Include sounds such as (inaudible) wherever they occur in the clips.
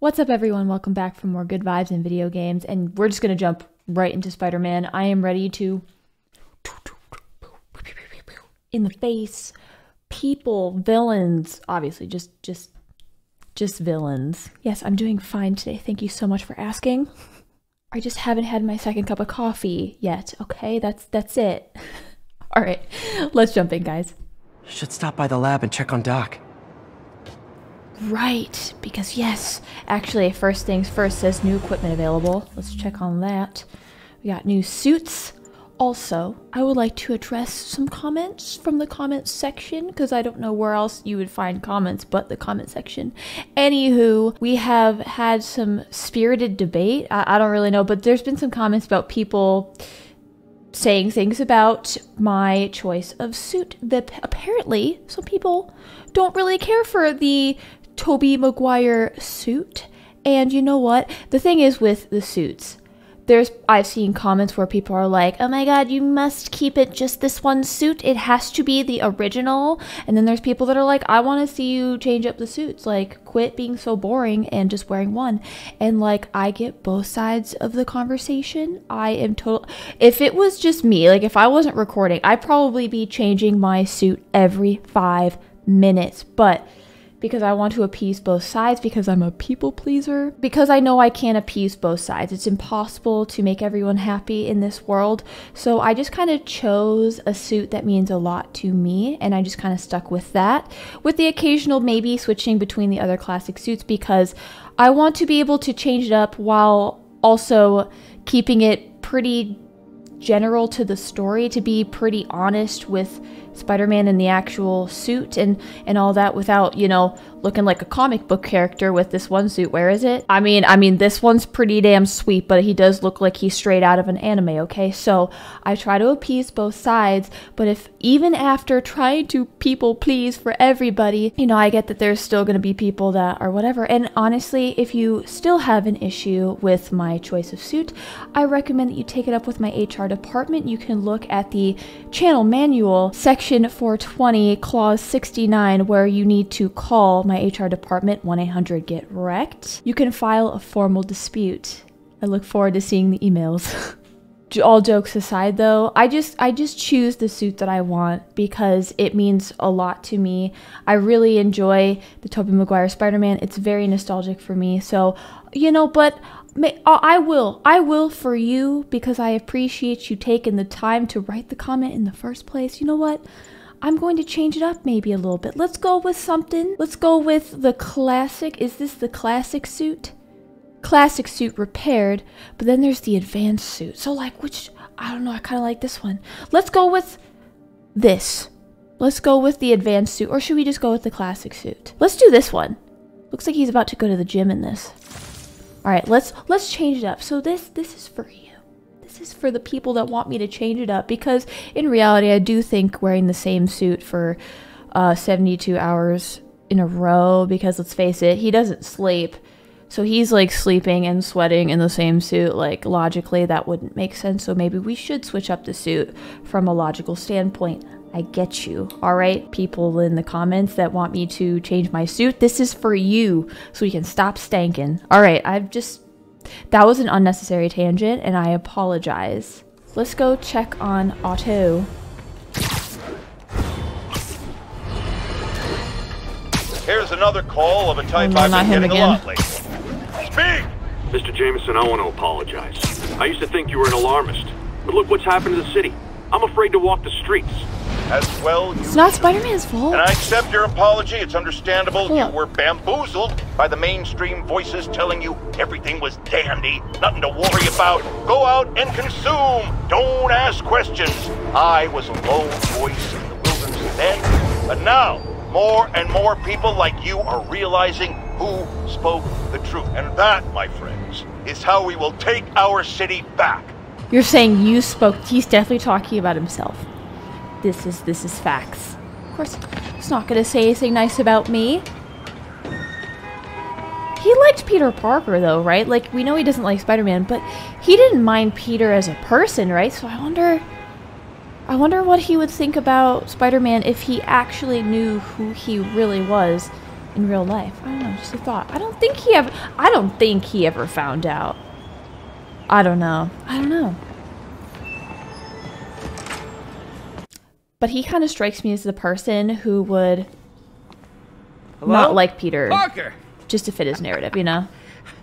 What's up, everyone? Welcome back for more good vibes and video games. And we're just going to jump right into Spider Man. I am ready to. In the face. People, villains. Obviously, just, just, just villains. Yes, I'm doing fine today. Thank you so much for asking. (laughs) I just haven't had my second cup of coffee yet. Okay, that's that's it. (laughs) All right, let's jump in, guys. Should stop by the lab and check on Doc. Right, because yes, actually, first things first says new equipment available. Let's check on that. We got new suits. Also, I would like to address some comments from the comments section because I don't know where else you would find comments but the comment section. Anywho, we have had some spirited debate. I, I don't really know, but there's been some comments about people saying things about my choice of suit that apparently some people don't really care for the Tobey Maguire suit. And you know what? The thing is with the suits, there's I've seen comments where people are like, "Oh my god, you must keep it just this one suit. It has to be the original." And then there's people that are like, "I want to see you change up the suits. Like, quit being so boring and just wearing one." And like, I get both sides of the conversation. I am total If it was just me, like if I wasn't recording, I'd probably be changing my suit every 5 minutes. But because I want to appease both sides, because I'm a people pleaser, because I know I can't appease both sides. It's impossible to make everyone happy in this world. So I just kind of chose a suit that means a lot to me, and I just kind of stuck with that, with the occasional maybe switching between the other classic suits because I want to be able to change it up while also keeping it pretty general to the story to be pretty honest with Spider-Man in the actual suit and and all that without, you know, looking like a comic book character with this one suit. Where is it? I mean, I mean this one's pretty damn sweet, but he does look like he's straight out of an anime, okay? So, I try to appease both sides, but if even after trying to people please for everybody, you know, I get that there's still going to be people that are whatever. And honestly, if you still have an issue with my choice of suit, I recommend that you take it up with my HR department. You can look at the channel manual section 420 clause 69 where you need to call my HR department 1-800-GET-WRECKED. You can file a formal dispute. I look forward to seeing the emails. (laughs) all jokes aside though i just i just choose the suit that i want because it means a lot to me i really enjoy the tobey maguire spider-man it's very nostalgic for me so you know but i will i will for you because i appreciate you taking the time to write the comment in the first place you know what I'm going to change it up maybe a little bit. Let's go with something. Let's go with the classic. Is this the classic suit? Classic suit repaired, but then there's the advanced suit. So like which, I don't know, I kind of like this one. Let's go with this. Let's go with the advanced suit, or should we just go with the classic suit? Let's do this one. Looks like he's about to go to the gym in this. All right, let's let's change it up. So this this is for you this is for the people that want me to change it up because in reality, I do think wearing the same suit for uh, 72 hours in a row because let's face it, he doesn't sleep. So he's like sleeping and sweating in the same suit. Like logically, that wouldn't make sense. So maybe we should switch up the suit from a logical standpoint. I get you. All right, people in the comments that want me to change my suit, this is for you so we can stop stanking. All right, I've just that was an unnecessary tangent, and I apologize. Let's go check on Otto. Here's another call of a type oh, no, I've been getting again. a lot lately. Speak! Mr. Jameson, I want to apologize. I used to think you were an alarmist, but look what's happened to the city. I'm afraid to walk the streets. As well, it's not Spider-Man's fault. And I accept your apology. It's understandable you were bamboozled by the mainstream voices telling you everything was dandy, nothing to worry about. Go out and consume. Don't ask questions. I was a lone voice in the wilderness then, but now more and more people like you are realizing who spoke the truth. And that, my friends, is how we will take our city back. You're saying you spoke. He's definitely talking about himself. This is this is facts. Of course, he's not gonna say anything nice about me. He liked Peter Parker though, right? Like we know he doesn't like Spider-Man, but he didn't mind Peter as a person, right? So I wonder I wonder what he would think about Spider-Man if he actually knew who he really was. in real life. I don't know, just a thought. I don't think he ever I don't think he ever found out. I don't know. I don't know. But he kind of strikes me as the person who would Hello? not like Peter Parker! just to fit his narrative, you know?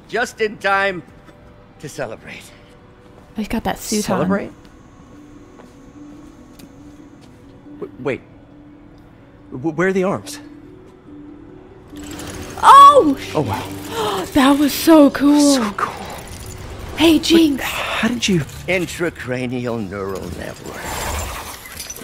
Just in time to celebrate. Oh, he's got that suit Celebrate? on. Wait. Where are the arms? Oh, Oh wow. (gasps) that was so cool. So cool. hey, Jinx. How did you? Intracranial neural network.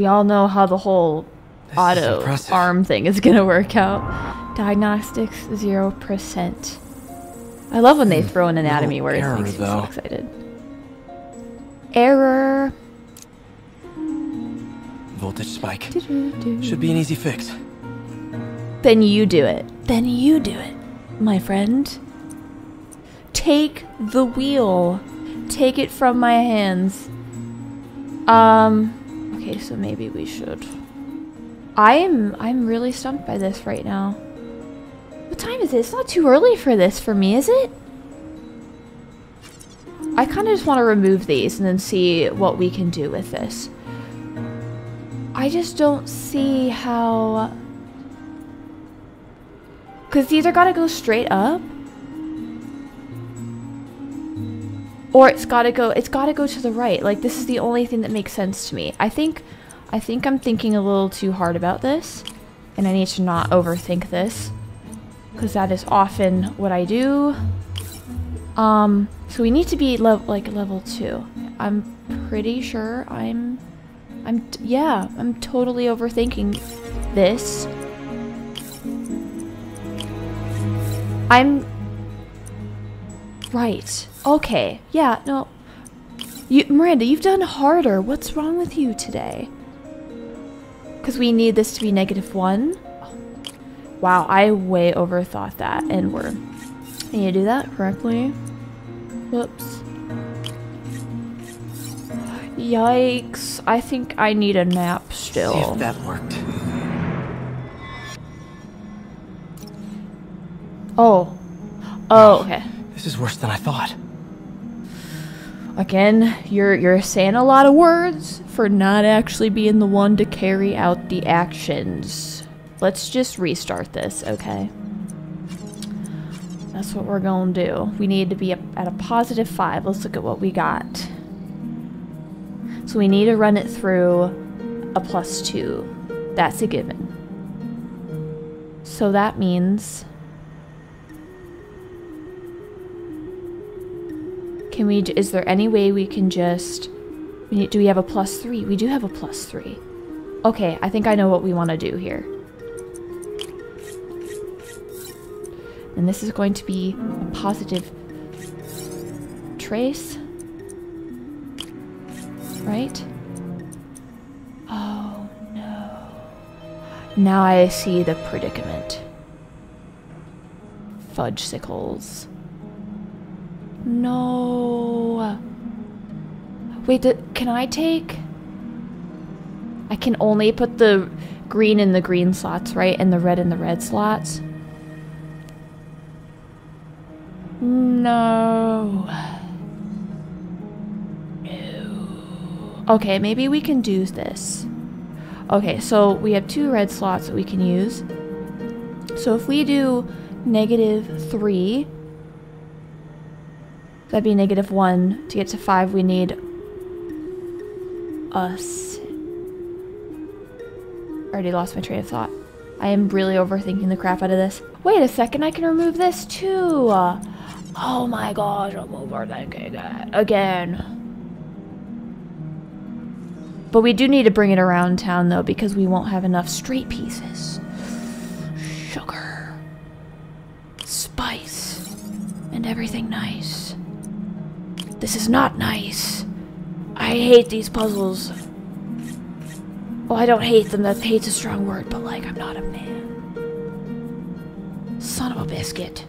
We all know how the whole is Otto arm thing is gonna work out. Diagnostics zero percent. I love when they throw in anatomy words. It error, makes me so excited. Error. Voltage spike. Doo-doo-doo. Should be an easy fix. Then you do it. Then you do it, my friend. Take the wheel. Take it from my hands. Um. Okay, so maybe we should. I am. I'm really stumped by this right now. What time is it? It's not too early for this for me, is it? I kind of just want to remove these and then see what we can do with this. I just don't see how. Because these are gotta go straight up. Or it's gotta go it's gotta go to the right. Like this is the only thing that makes sense to me. I think I think I'm thinking a little too hard about this. And I need to not overthink this. Because that is often what I do. Um, so we need to be like level two. I'm pretty sure I'm I'm yeah, I'm totally overthinking this. I'm right. Okay. Yeah, no. You Miranda, you've done harder. What's wrong with you today? Cuz we need this to be negative 1. Wow, I way overthought that and we're I you do that correctly. Whoops. Yikes. I think I need a nap still. See if that worked. Oh. Oh, okay. This is worse than I thought. Again, you're you're saying a lot of words for not actually being the one to carry out the actions. Let's just restart this, okay? That's what we're going to do. We need to be at a positive 5. Let's look at what we got. So we need to run it through a plus 2. That's a given. So that means Can we, is there any way we can just, do we have a plus three? We do have a plus three. Okay, I think I know what we want to do here. And this is going to be a positive trace. Right? Oh no. Now I see the predicament. Fudge sickles. No. Wait, the, can I take? I can only put the green in the green slots, right? And the red in the red slots. No. No. Okay, maybe we can do this. Okay, so we have two red slots that we can use. So if we do negative three, That'd be negative one. To get to five, we need us. Already lost my train of thought. I am really overthinking the crap out of this. Wait a second, I can remove this too. Oh my gosh, I'm overthinking it again. But we do need to bring it around town though because we won't have enough straight pieces. Sugar. Spice. And everything nice. This is not nice. I hate these puzzles. Well, I don't hate them. That hate's a strong word, but like, I'm not a man. Son of a biscuit.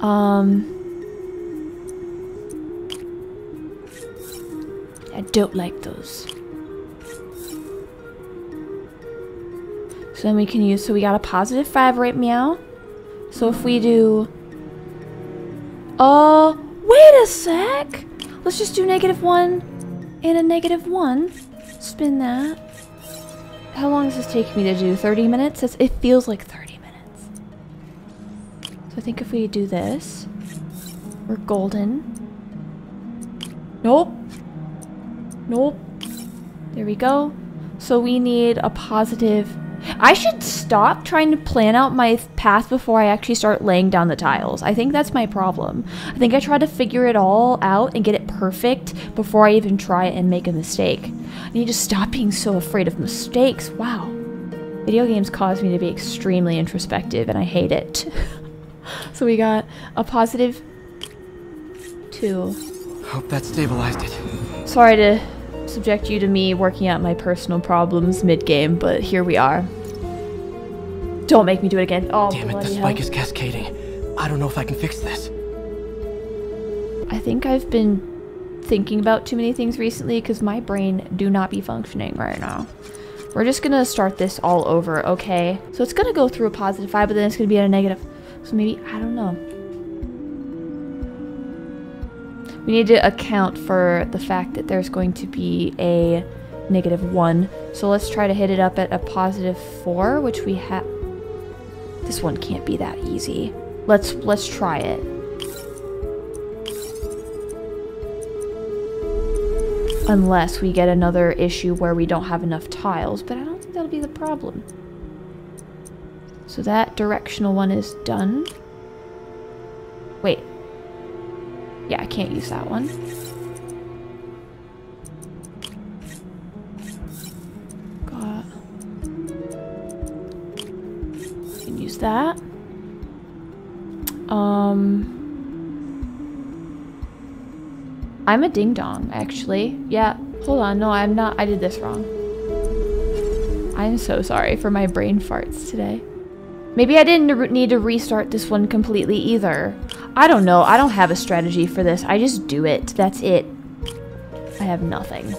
Um. I don't like those. So then we can use, so we got a positive 5 right meow. So if we do... Oh, wait a sec! Let's just do negative 1 and a negative 1. Spin that. How long does this take me to do? 30 minutes? It's, it feels like 30 minutes. So I think if we do this, we're golden. Nope. Nope. There we go. So we need a positive... I should stop trying to plan out my path before I actually start laying down the tiles. I think that's my problem. I think I try to figure it all out and get it perfect before I even try and make a mistake. I need to stop being so afraid of mistakes. Wow. Video games cause me to be extremely introspective and I hate it. (laughs) so we got a positive two. Hope that stabilized it. Sorry to subject you to me working out my personal problems mid-game, but here we are. Don't make me do it again. Oh, Damn it, the hell. spike is cascading. I don't know if I can fix this. I think I've been thinking about too many things recently because my brain do not be functioning right now. We're just gonna start this all over, okay? So it's gonna go through a positive 5, but then it's gonna be at a negative. So maybe, I don't know. We need to account for the fact that there's going to be a negative 1. So let's try to hit it up at a positive 4, which we have... This one can't be that easy. Let's let's try it. Unless we get another issue where we don't have enough tiles, but I don't think that'll be the problem. So that directional one is done. Yeah, I can't use that one. Got. Can use that. Um. I'm a ding dong, actually. Yeah, hold on. No, I'm not. I did this wrong. I'm so sorry for my brain farts today. Maybe I didn't need to restart this one completely either. I don't know. I don't have a strategy for this. I just do it. That's it. I have nothing.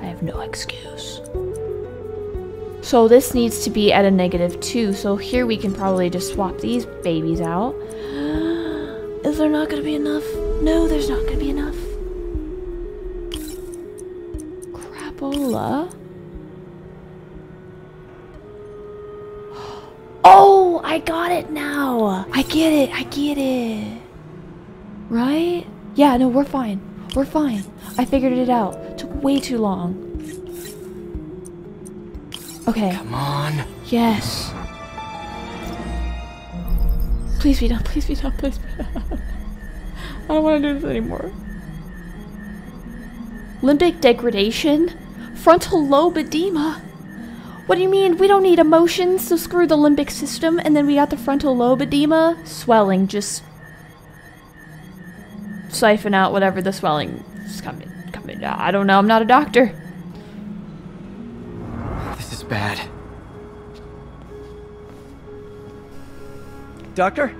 I have no excuse. So this needs to be at a negative 2. So here we can probably just swap these babies out. (gasps) Is there not going to be enough? No, there's not going to be enough. Crapola. I got it now. I get it. I get it. Right? Yeah, no, we're fine. We're fine. I figured it out. Took way too long. Okay. Come on. Yes. Please be done. Please be done. Please be done. (laughs) I don't want to do this anymore. Limbic degradation? Frontal lobe edema? What do you mean? We don't need emotions, so screw the limbic system, and then we got the frontal lobe edema? Swelling, just siphon out whatever the swelling is coming, coming out. I don't know, I'm not a doctor. This is bad. Doctor?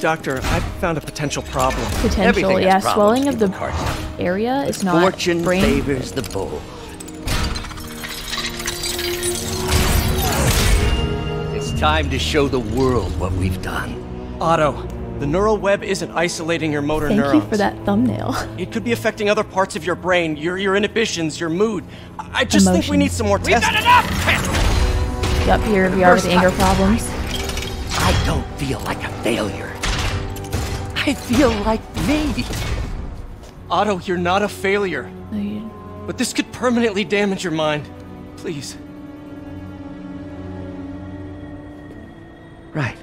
Doctor, I've found a potential problem. Potential, Everything yeah, swelling of the Carter. area is not Fortune brain. favors the bold. It's time to show the world what we've done. Otto, the neural web isn't isolating your motor Thank neurons. you for that thumbnail. (laughs) It could be affecting other parts of your brain, your your inhibitions, your mood. I I just think we need some more tests. We've done enough! Up here we are with anger problems. I don't feel like a failure. I feel like me. Otto, you're not a failure. But this could permanently damage your mind. Please. Right.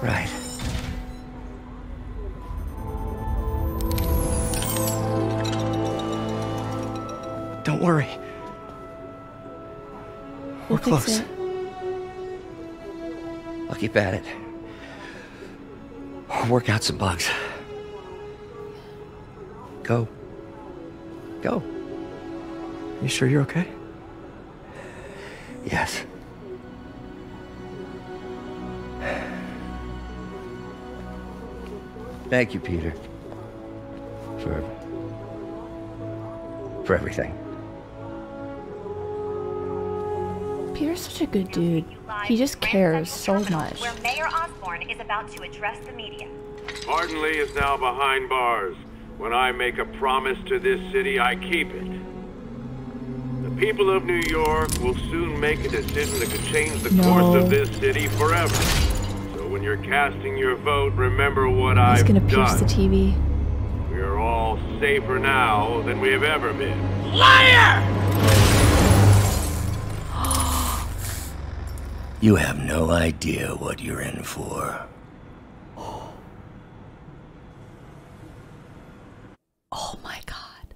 Right. Don't worry. We're close. Work out some bugs. Go. Go. You sure you're okay? Yes. Thank you, Peter. For. for everything. Peter's such a good dude. He just cares so much. Where Mayor Osborn is about to address the media. Martin Lee is now behind bars. When I make a promise to this city, I keep it. The people of New York will soon make a decision that could change the no. course of this city forever. So when you're casting your vote, remember what He's I've gonna done. pierce the TV. We are all safer now than we have ever been. Liar! (gasps) you have no idea what you're in for. Oh my god.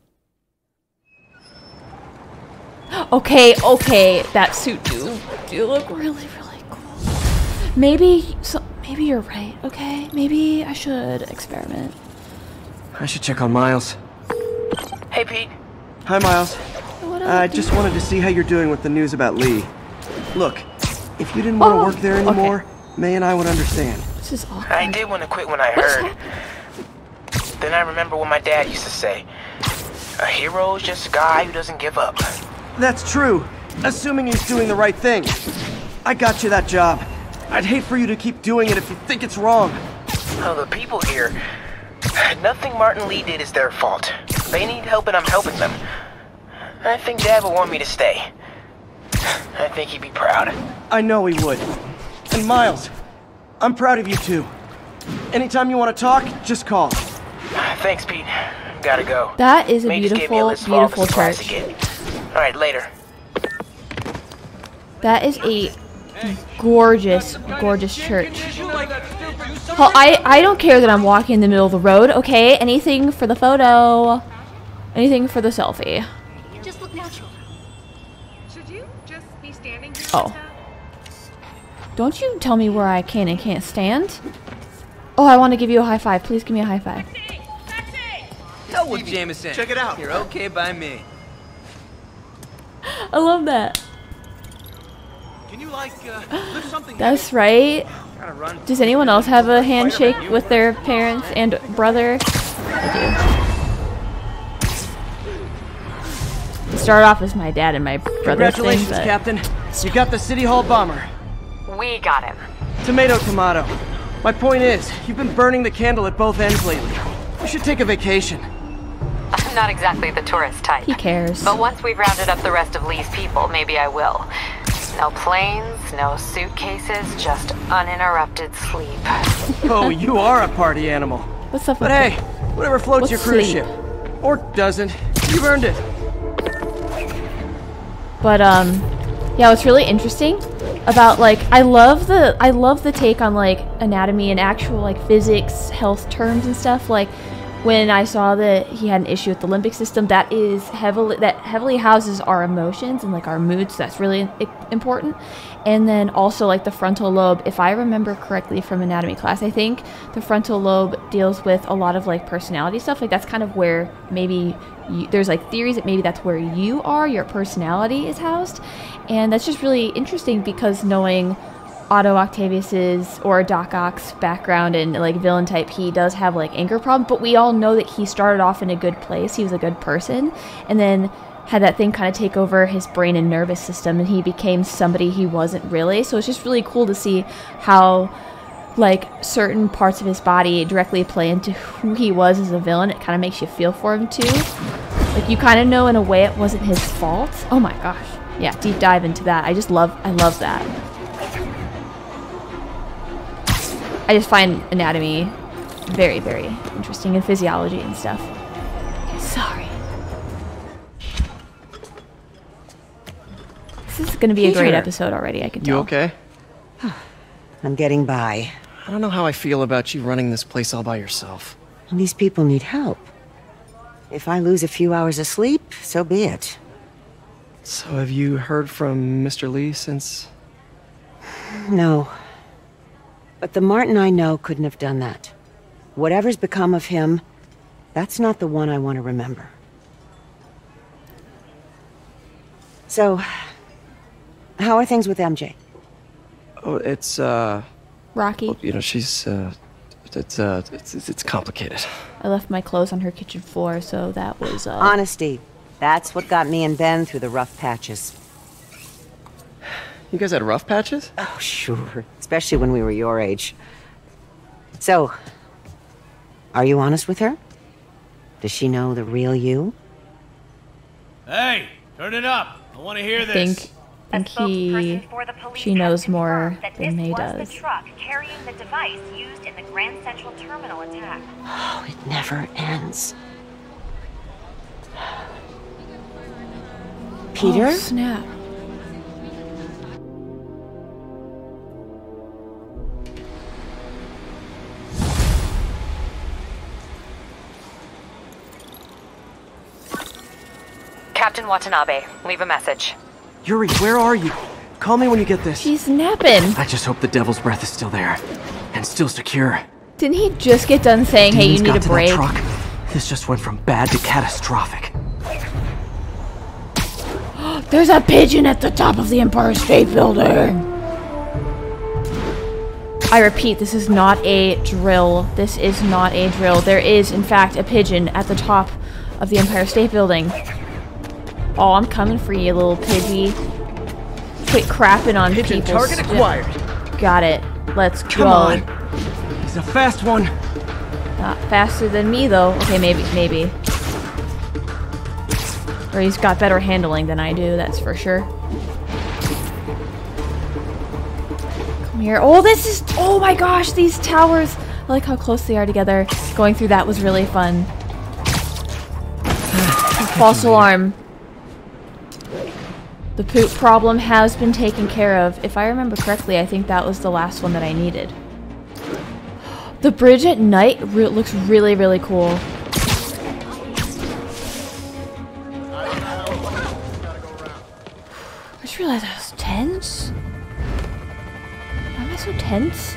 Okay, okay, that suit do do look really, really cool. Maybe, so, maybe you're right. Okay, maybe I should experiment. I should check on Miles. Hey, Pete. Hi, Miles. What I do? just wanted to see how you're doing with the news about Lee. Look, if you didn't want to Oh, work there okay. anymore, May and I would understand. This is awkward. I did want to quit when I What's heard. Then I remember what my dad used to say. A hero is just a guy who doesn't give up. That's true, assuming he's doing the right thing. I got you that job. I'd hate for you to keep doing it if you think it's wrong. Oh, the people here. Nothing Martin Lee did is their fault. They need help and I'm helping them. I think Dad would want me to stay. I think he'd be proud. I know he would. And Miles, I'm proud of you too. Anytime you want to talk, just call. Thanks, Pete. Gotta go. That is a May just gave me a beautiful, list of all the beautiful supplies church. To get. All right, later. That is a gorgeous, gorgeous church. Well, I, I don't care that I'm walking in the middle of the road, okay? Anything for the photo. Anything for the selfie. Just look natural. Should you just be standing here Oh. Don't you tell me where I can and can't stand. Oh, I want to give you a high five. Please give me a high five. Hell with Jameson. Check it out. You're okay by me. I love that. Can you like uh, lift something? That's right. Does anyone else have a handshake with their parents and brother? I do. It started off as my dad and my brother thing, Congratulations, but Captain. You got the City Hall bomber. We got him. Tomato, tomato. My point is, you've been burning the candle at both ends lately. You should take a vacation. I'm not exactly the tourist type. he cares. But once we've rounded up the rest of Lee's people, maybe I will. No planes, no suitcases, just uninterrupted sleep. (laughs) Oh, you are a party animal. What's up But with hey, it? whatever floats What's your cruise sleep? ship. Or doesn't. You've earned it. But um, yeah, what's really interesting about like I love the I love the take on like anatomy and actual like physics, health terms and stuff. Like when I saw that he had an issue with the limbic system, that is heavily that heavily houses our emotions and like our moods. That's really important. And then also like the frontal lobe. If I remember correctly from anatomy class, I think the frontal lobe deals with a lot of like personality stuff. Like that's kind of where maybe you, there's like theories that maybe that's where you are, your personality is housed, and that's just really interesting because knowing Otto Octavius's or Doc Ock's background and like villain type, he does have like anger problems, but we all know that he started off in a good place. He was a good person, and then had that thing kind of take over his brain and nervous system, and he became somebody he wasn't really. So it's just really cool to see how like certain parts of his body directly play into who he was as a villain. It kind of makes you feel for him too. Like you kind of know in a way it wasn't his fault. Oh my gosh. Yeah, deep dive into that. I just love I love that. I just find anatomy very very interesting and physiology and stuff. Sorry. This is going to be a great episode already, I can tell. You tell. okay? (sighs) I'm getting by. I don't know how I feel about you running this place all by yourself. And these people need help. If I lose a few hours of sleep, so be it. So have you heard from Mr. Lee since... (sighs) No. But the Martin I know couldn't have done that. Whatever's become of him, that's not the one I want to remember. So, how are things with MJ? Oh, it's, uh... Rocky. Well, you know, she's, uh... It's, uh, it's, it's, it's complicated. I left my clothes on her kitchen floor, so that was, uh... Honesty. That's what got me and Ben through the rough patches. You guys had rough patches? Oh, sure. Especially when we were your age. So, are you honest with her? Does she know the real you? Hey, turn it up. I want to hear I this. think, think he... She knows more than May does. the truck carrying the device used in the Grand Central Terminal attack. Oh, it never ends. Oh, Peter? Oh, snap. Captain Watanabe, leave a message. Yuri, where are you? Call me when you get this. She's napping. I just hope the Devil's Breath is still there. And still secure. Didn't he just get done saying, hey, you Demons need got a to break? That truck. This just went from bad to catastrophic. (gasps) There's a pigeon at the top of the Empire State Building. I repeat, this is not a drill. This is not a drill. There is, in fact, a pigeon at the top of the Empire State Building. Oh, I'm coming for you, little pidgey. Quit crapping on Pigeon people's target acquired. Got it. Let's Come go. on. He's a fast one. Not faster than me, though. Okay, maybe, maybe. Or he's got better handling than I do, that's for sure. Come here. Oh, this is... Oh my gosh, these towers. I like how close they are together. Going through that was really fun. Ah, False alarm. The poop problem has been taken care of. If I remember correctly, I think that was the last one that I needed. The bridge at night re looks really, really cool. I just realized I was tense. Why am I so tense?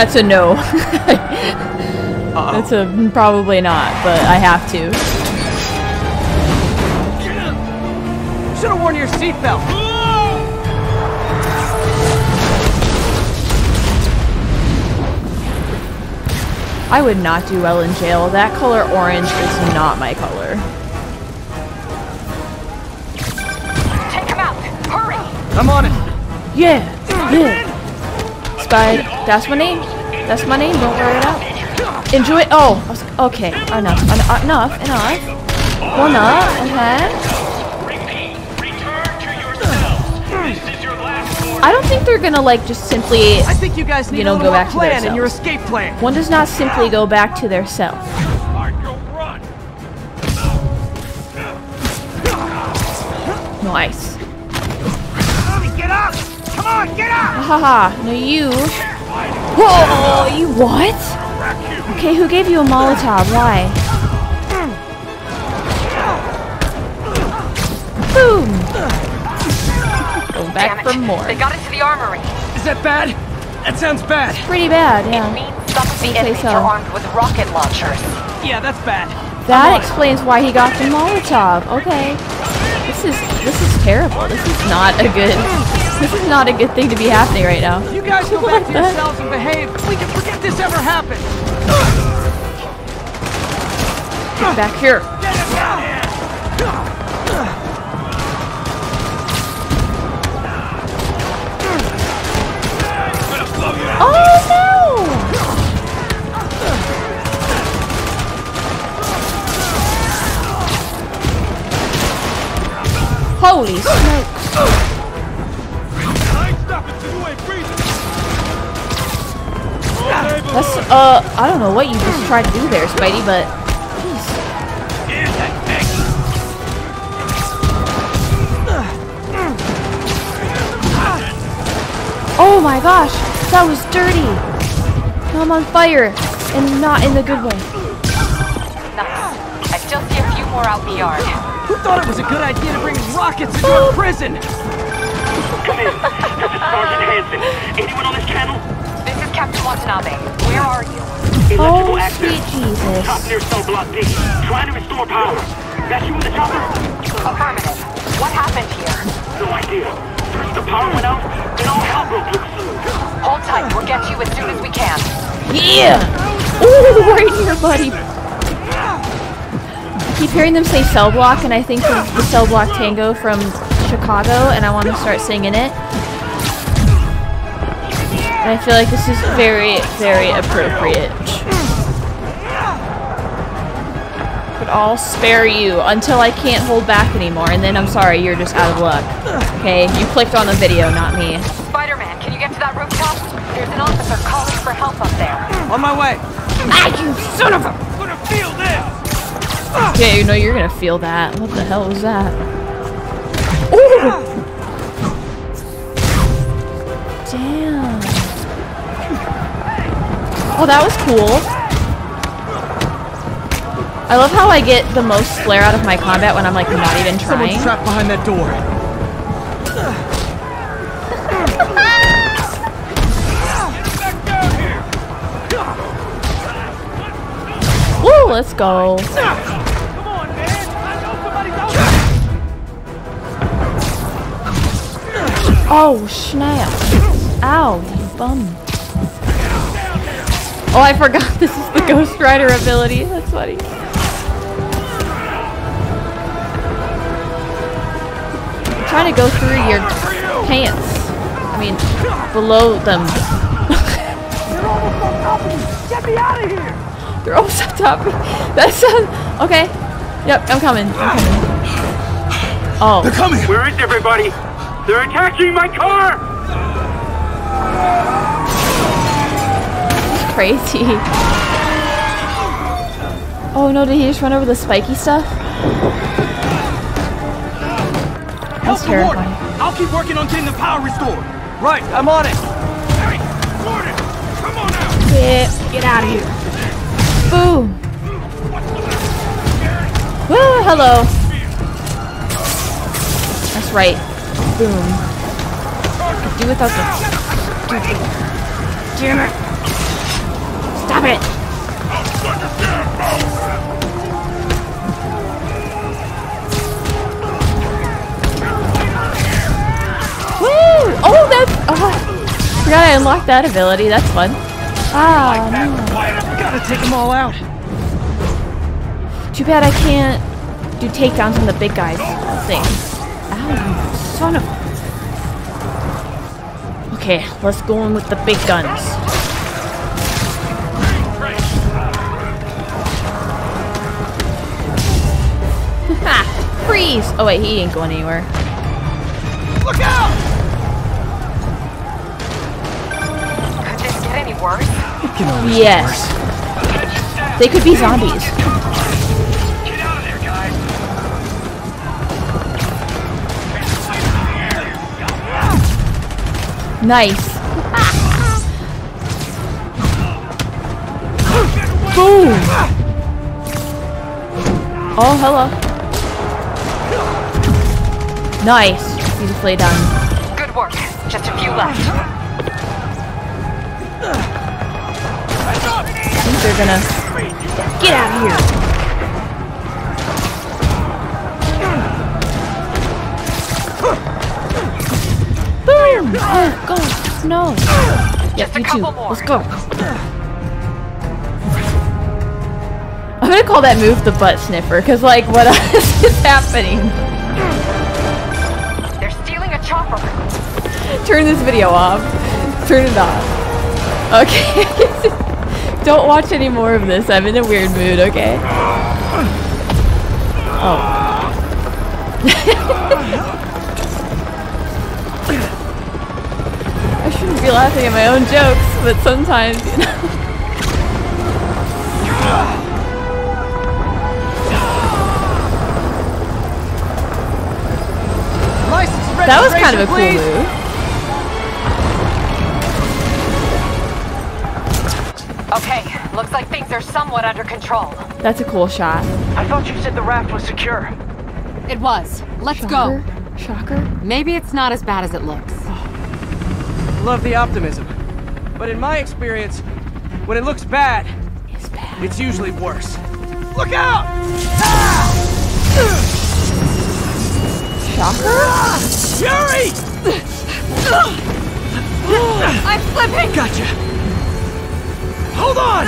That's a no. (laughs) That's a probably not, but I have to. Should have worn your seatbelt. I would not do well in jail. That color orange is not my color. Take him out! Hurry! I'm on it. Yeah, yeah. Spy, that's my name. That's my name. Don't wear it out. Enjoy. Oh, I was- okay. Enough. en- Enough. Enough. One up. Okay. I don't think they're gonna like just simply. I think you guys need you know, go back to their in your escape plan. One does not simply go back to their cell. Nice. Get up! Come on, get up! Haha. No, you. Whoa! You what? Okay, who gave you a Molotov? Why? Boom! Go back for more. They got into the armory. Is that bad? That sounds bad. Pretty bad, It yeah. means some of the I'd enemies so. are armed with rocket launchers. Yeah, that's bad. That explains why he got the Molotov. Okay. This is this is terrible. This is not a good this is not a good thing to be happening right now. You guys go back to yourselves and behave. We can forget this ever happened. Get back here. Get down. Oh no! Holy smokes! That's, uh, I don't know what you just tried to do there, Spidey, but... Oh my gosh, that was dirty. Now I'm on fire, and not in the good way. Nice. I still see a few more out in the yard. Who thought it was a good idea to bring rockets into our prison? Come in. This is Sergeant Hanson. Anyone on this channel? This Watanabe. Where are you? Oh, Electrical access. sweet Jesus. Top near cell block D. Trying to restore power. That you in the chopper? Affirmative. What happened here? No idea. First the power went out, then all hell broke loose. Hold tight. We'll get you as soon as we can. Yeah! (laughs) Ooh, (laughs) right here, buddy. I keep hearing them say cell block, and I think of the cell block tango from Chicago, and I want to start singing it. And I feel like this is very, very appropriate. But I'll spare you until I can't hold back anymore, and then I'm sorry, you're just out of luck. Okay, you clicked on the video, not me. Spider-Man, can you get to that rooftop? There's an officer calling for help up there. On my way. Ah, you son of a... gonna feel this! Yeah, you know you're gonna feel that. What the hell was that? Oh, that was cool. I love how I get the most flare out of my combat when I'm like not even trying. Someone's trapped behind that door. Woo, let's go. Oh, snap. Ow, you bum. Oh, I forgot (laughs) this is the Ghost Rider ability. That's funny. I'm trying to go through your pants. I mean, below them. (laughs) They're almost on top of me. (laughs) Get me out of here! They're almost on top of me. That sounds... Okay. Yep, I'm coming. I'm coming. Oh. They're coming! Where is everybody? They're attacking my car! Crazy. Oh no, did he just run over the spiky stuff? That's Help the warden. terrifying. I'll keep working on getting the power restored. Right, I'm on it. Hey, Warden, come on out. Yeah, get out of here. Boom. Woo, hello. That's right. Boom. Could do without the. Damn it. Stop it. Woo! Oh, that's. Oh, forgot I unlocked that ability. That's fun. Ah, no. Gotta take them all out. Too bad I can't do takedowns on the big guys thing. Ow, son of. Okay, let's go in with the big guns. Ha! Oh wait, he ain't going anywhere. Look out! Could this get any worse? Yes. They could be zombies. Get out of there, guys. Nice. Boom! Oh, hello. Nice. Beautifully done. Good work. Just a few left. I think they're gonna get out of here. Boom! Oh god, no. Yep, you too. Let's go. I'm gonna call that move the butt sniffer, cause like what else (laughs) is happening? turn this video off. Turn it off. Okay, (laughs) Don't watch any more of this. I'm in a weird mood, okay? Oh. (laughs) I shouldn't be laughing at my own jokes, but sometimes, you know. that was kind of a cool move. Looks like things are somewhat under control. That's a cool shot. I thought you said the raft was secure. It was. Let's Shocker. go. Shocker. Maybe it's not as bad as it looks. (sighs) Love the optimism. But in my experience, when it looks bad, It's bad. it's usually worse. Look out! Shocker? Ah! Yuri! (sighs) I'm slipping! Gotcha. Hold on!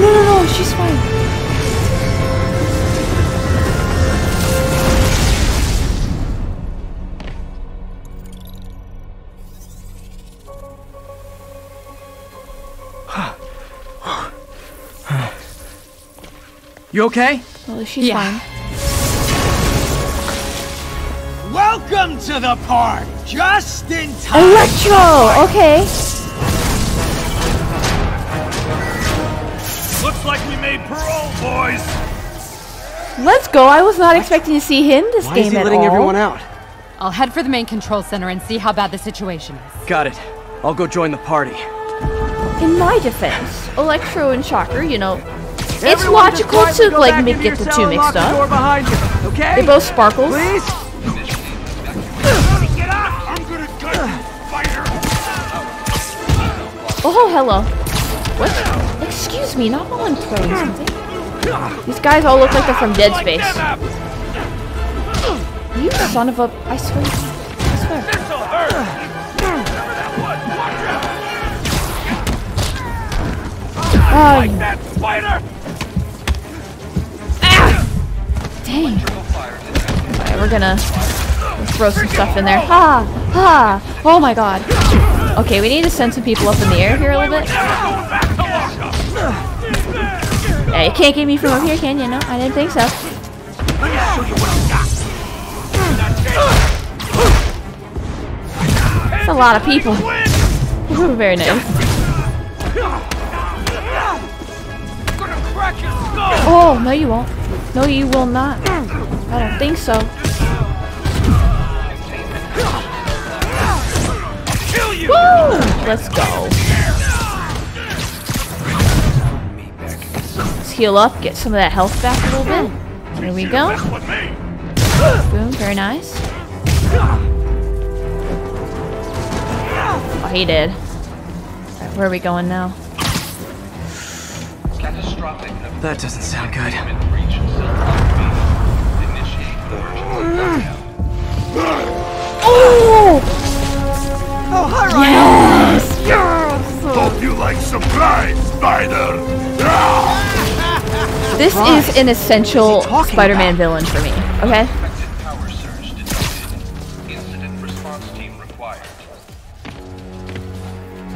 No, no, no, she's fine. You okay? Well, she's Yeah. fine. Welcome to the park! Just in time! Electro! Okay. Boys! Let's go. I was not expecting to see him this Why game is he at letting all. everyone out? I'll head for the main control center and see how bad the situation is. Got it. I'll go join the party. In my defense, Electro and Shocker, you know, it's Everyone just logical quietly to like back make get the two mixed the door up. behind you, okay? They both sparkles. Please? Get up! I'm gonna cut you! Oh, hello. What? Excuse me, not while I'm throwing something. These guys all look like they're from Dead Space. You son of a... I swear. I swear. Oh, That spider! dang. Alright, we're gonna throw some stuff in there. Ha! Ha! Oh my god. Okay, we need to send some people up in the air here a little bit. You can't get me from up here, can you? No, I didn't think so. That's a lot of people. (laughs) Very nice. Oh, no you won't. No, you will not. I don't think so. Woo! Let's go. Heal up, get some of that health back a little bit. There we go. Boom, very nice. Oh, he did. Alright, where are we going now? That doesn't sound good. Oh! Oh, hi, Rhino! Yes! Hope you like surprise, spider! This is an essential Spider-Man villain for me. Okay.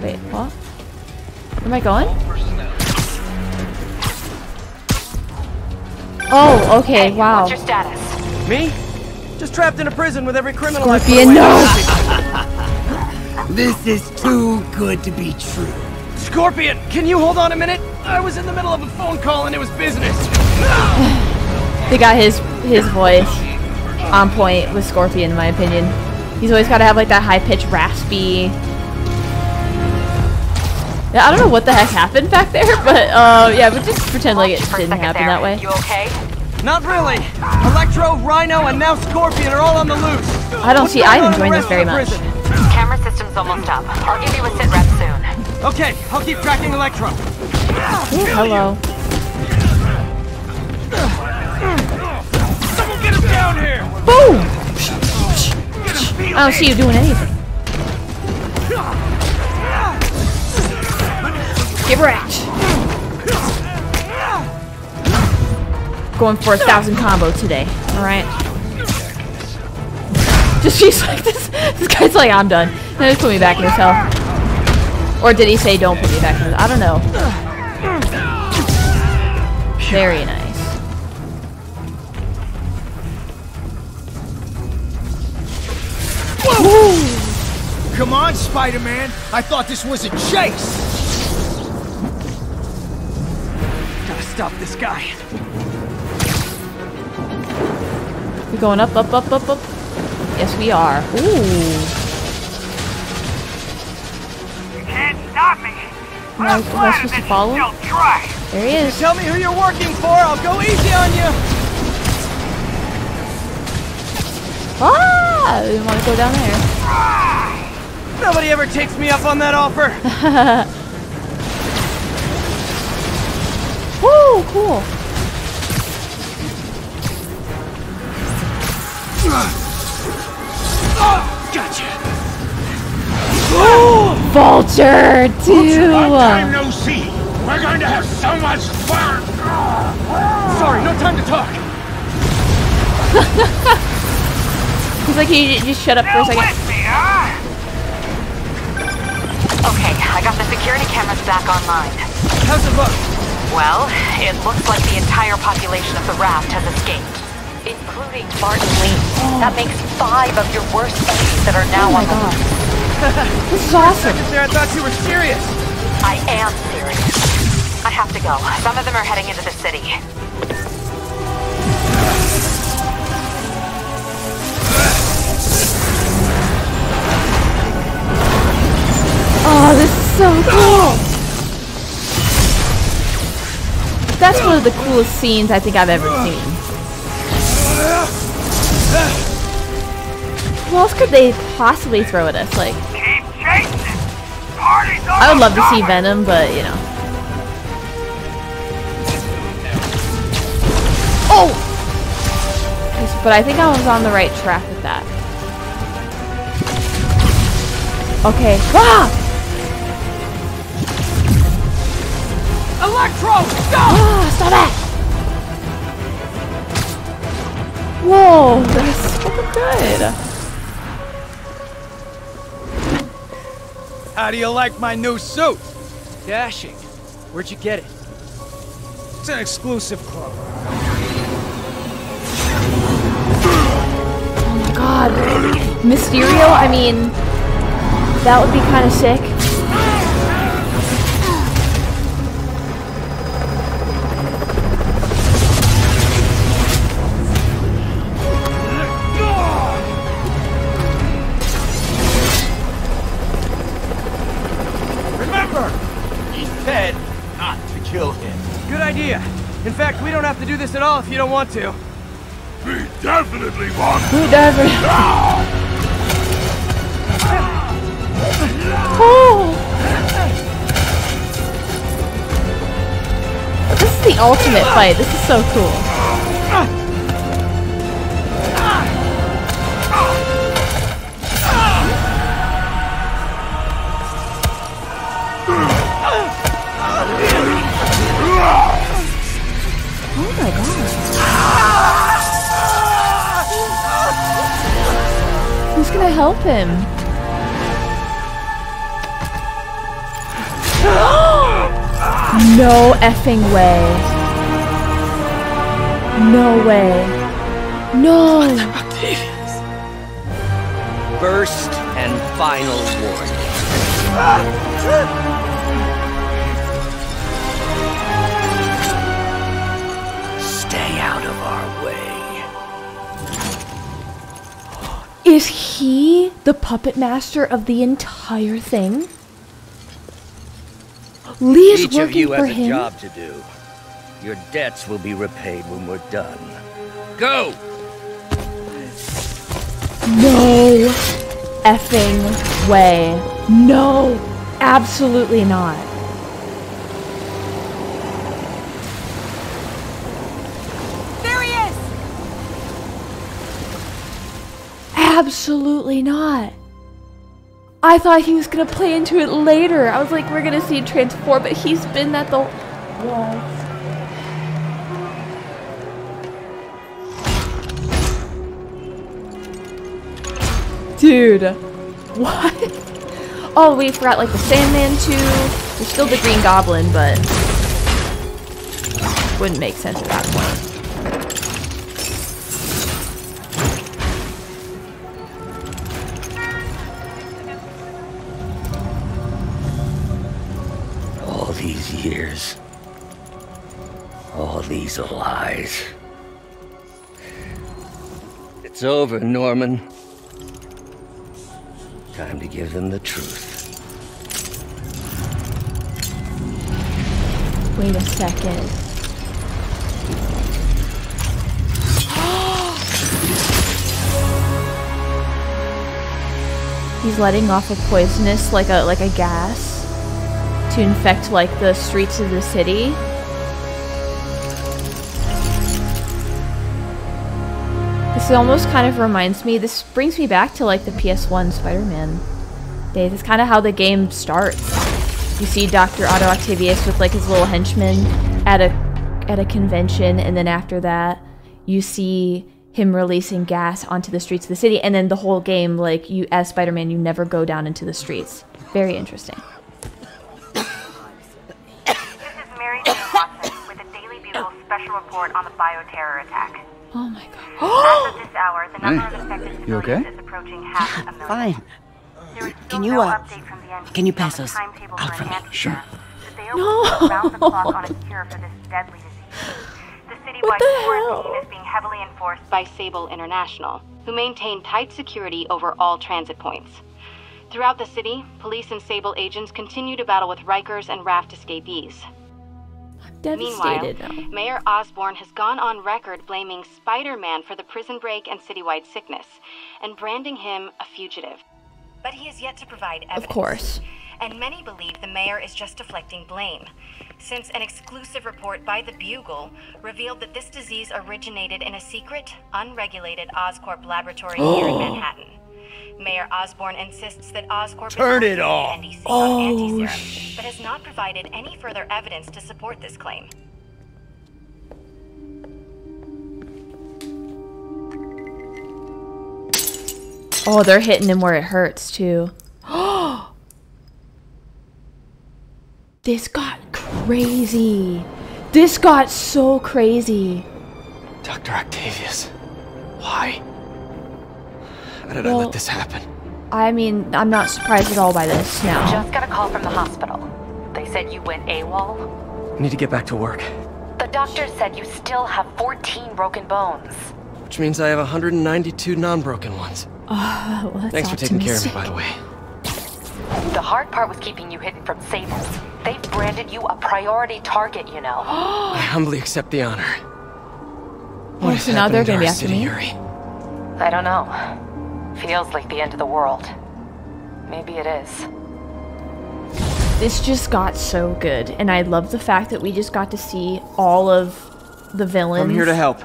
Wait, what? Where am I going? Oh, okay, wow. What's your status? Me? Just trapped in a prison with every criminal Scorpion, I've put away. (laughs) This is too good to be true. Scorpion, can you hold on a minute? I was in the middle of a phone call and it was business. They got his his voice on point with Scorpion, in my opinion. He's always got to have like that high pitched, raspy. Yeah, I don't know what the heck happened back there, (laughs) but uh, yeah, but just pretend like it didn't happen that way. You okay? Not really. Electro, Rhino, and now Scorpion are all on the loose. I don't What's see going I on in the enjoying this very much. prison? Camera system's almost up. I'll give you a sit rep soon. Okay, I'll keep tracking Electro. Ooh, hello. Someone get him down here! Boom! I don't see you doing anything. Get wrecked. Going for a thousand combo today. Alright. Just she's like this this guy's like, I'm done. Now just put me back in his hell. Or did he say don't put me back in his I don't know. Very nice. Woo! come on, Spider-Man. I thought this was a chase. Gotta stop this guy. We're going up, up, up, up, up. Yes, we are. Ooh. You can't stop me. Am I, am I supposed to follow? Try. There he is. Tell me who you're working for. I'll go easy on you. Ah! We want to go down there. Nobody ever takes me up on that offer. (laughs) Woo! Cool. Gotcha. Vulture, too. Long time no see. We're going to have so much fun. Sorry, no time to talk. (laughs) He's like, he just shut up for a second. Okay, I got the security cameras back online. How's it look? Well, it looks like the entire population of the raft has escaped, including Martin Lee. That makes five of your worst enemies that are now Oh on the god. loose. (laughs) This is awesome. There, I thought you were serious. I am serious. I have to go. Some of them are heading into the city. Oh, this is so cool. That's one of the coolest scenes I think I've ever seen. What else could they possibly throw at us? Like, I would love to see Venom, but you know. But I think I was on the right track with that. Okay. Ah! Electro, go! Ah, stop that! Whoa, that's so good. How do you like my new suit? Dashing. Where'd you get it? It's an exclusive club. God. Mysterio, I mean, that would be kind of sick. Remember, he's dead, not to kill him. Good idea. In fact, we don't have to do this at all if you don't want to. We definitely want Who never? Oh! This is the ultimate fight. This is so cool. God. Who's gonna help him? (gasps) no effing way. No way. No. First and final warning. (laughs) Is he the puppet master of the entire thing? Lee is Each of you for has a job to do. Your debts will be repaid when we're done. Go! No effing way. No, absolutely not. There he is! Absolutely not. I thought he was gonna play into it later. I was like, we're gonna see transform, but he's been that the. Whoa. Dude, what? Oh, we forgot like the Sandman too. There's still the Green Goblin, but wouldn't make sense at that point. Lies. It's over, Norman. Time to give them the truth. Wait a second. (gasps) He's letting off a poisonous, like a like a gas, to infect like the streets of the city. This almost kind of reminds me. This brings me back to like the PS1 Spider-Man days. It's kind of how the game starts. You see Dr. Otto Octavius with like his little henchmen at a at a convention, and then after that, you see him releasing gas onto the streets of the city, and then the whole game, like you as Spider-Man, you never go down into the streets. Very interesting. This is Mary Watson with the Daily Bugle special report on the bioterror attack. Oh my god. (gasps) As of this hour, the number of infected You okay? civilians is approaching half a million. Fine. There is still Can you, no uh, the can you pass us timetable out for me? Sure. care, but they will work round the (laughs) clock on a cure for this deadly disease. The citywide quarantine is being heavily enforced by Sable International, who maintain tight security over all transit points. Throughout the city, police and Sable agents continue to battle with Rikers and Raft escapees. Devastated Meanwhile, now. Mayor Osborn has gone on record blaming Spider Man for the prison break and citywide sickness, and branding him a fugitive. But he has yet to provide evidence. Of course. And many believe the mayor is just deflecting blame, since an exclusive report by the Bugle revealed that this disease originated in a secret, unregulated Oscorp laboratory here in (gasps) Manhattan. Mayor Osborn insists that Oscorp Turn is it working off. with NDC Oh, on anti-serum, but has not provided any further evidence to support this claim. Oh, they're hitting him where it hurts too. (gasps) this got crazy. This got so crazy. Dr. Octavius. Why? How did I Well- let this happen? I mean, I'm not surprised at all by this now. Just got a call from the hospital. They said you went AWOL. I need to get back to work. The doctor said you still have 14 broken bones. Which means I have 192 non-broken ones. Oh, (sighs) well, that's Thanks for taking care of me, by the way. The hard part was keeping you hidden from Sables. They've branded you a priority target, you know. (gasps) I humbly accept the honor. Oh, is so now they're happening to gonna be our after city, me? Yuri? I don't know. Feels like the end of the world. Maybe it is. This just got so good, and I love the fact that we just got to see all of the villains. I'm here to help.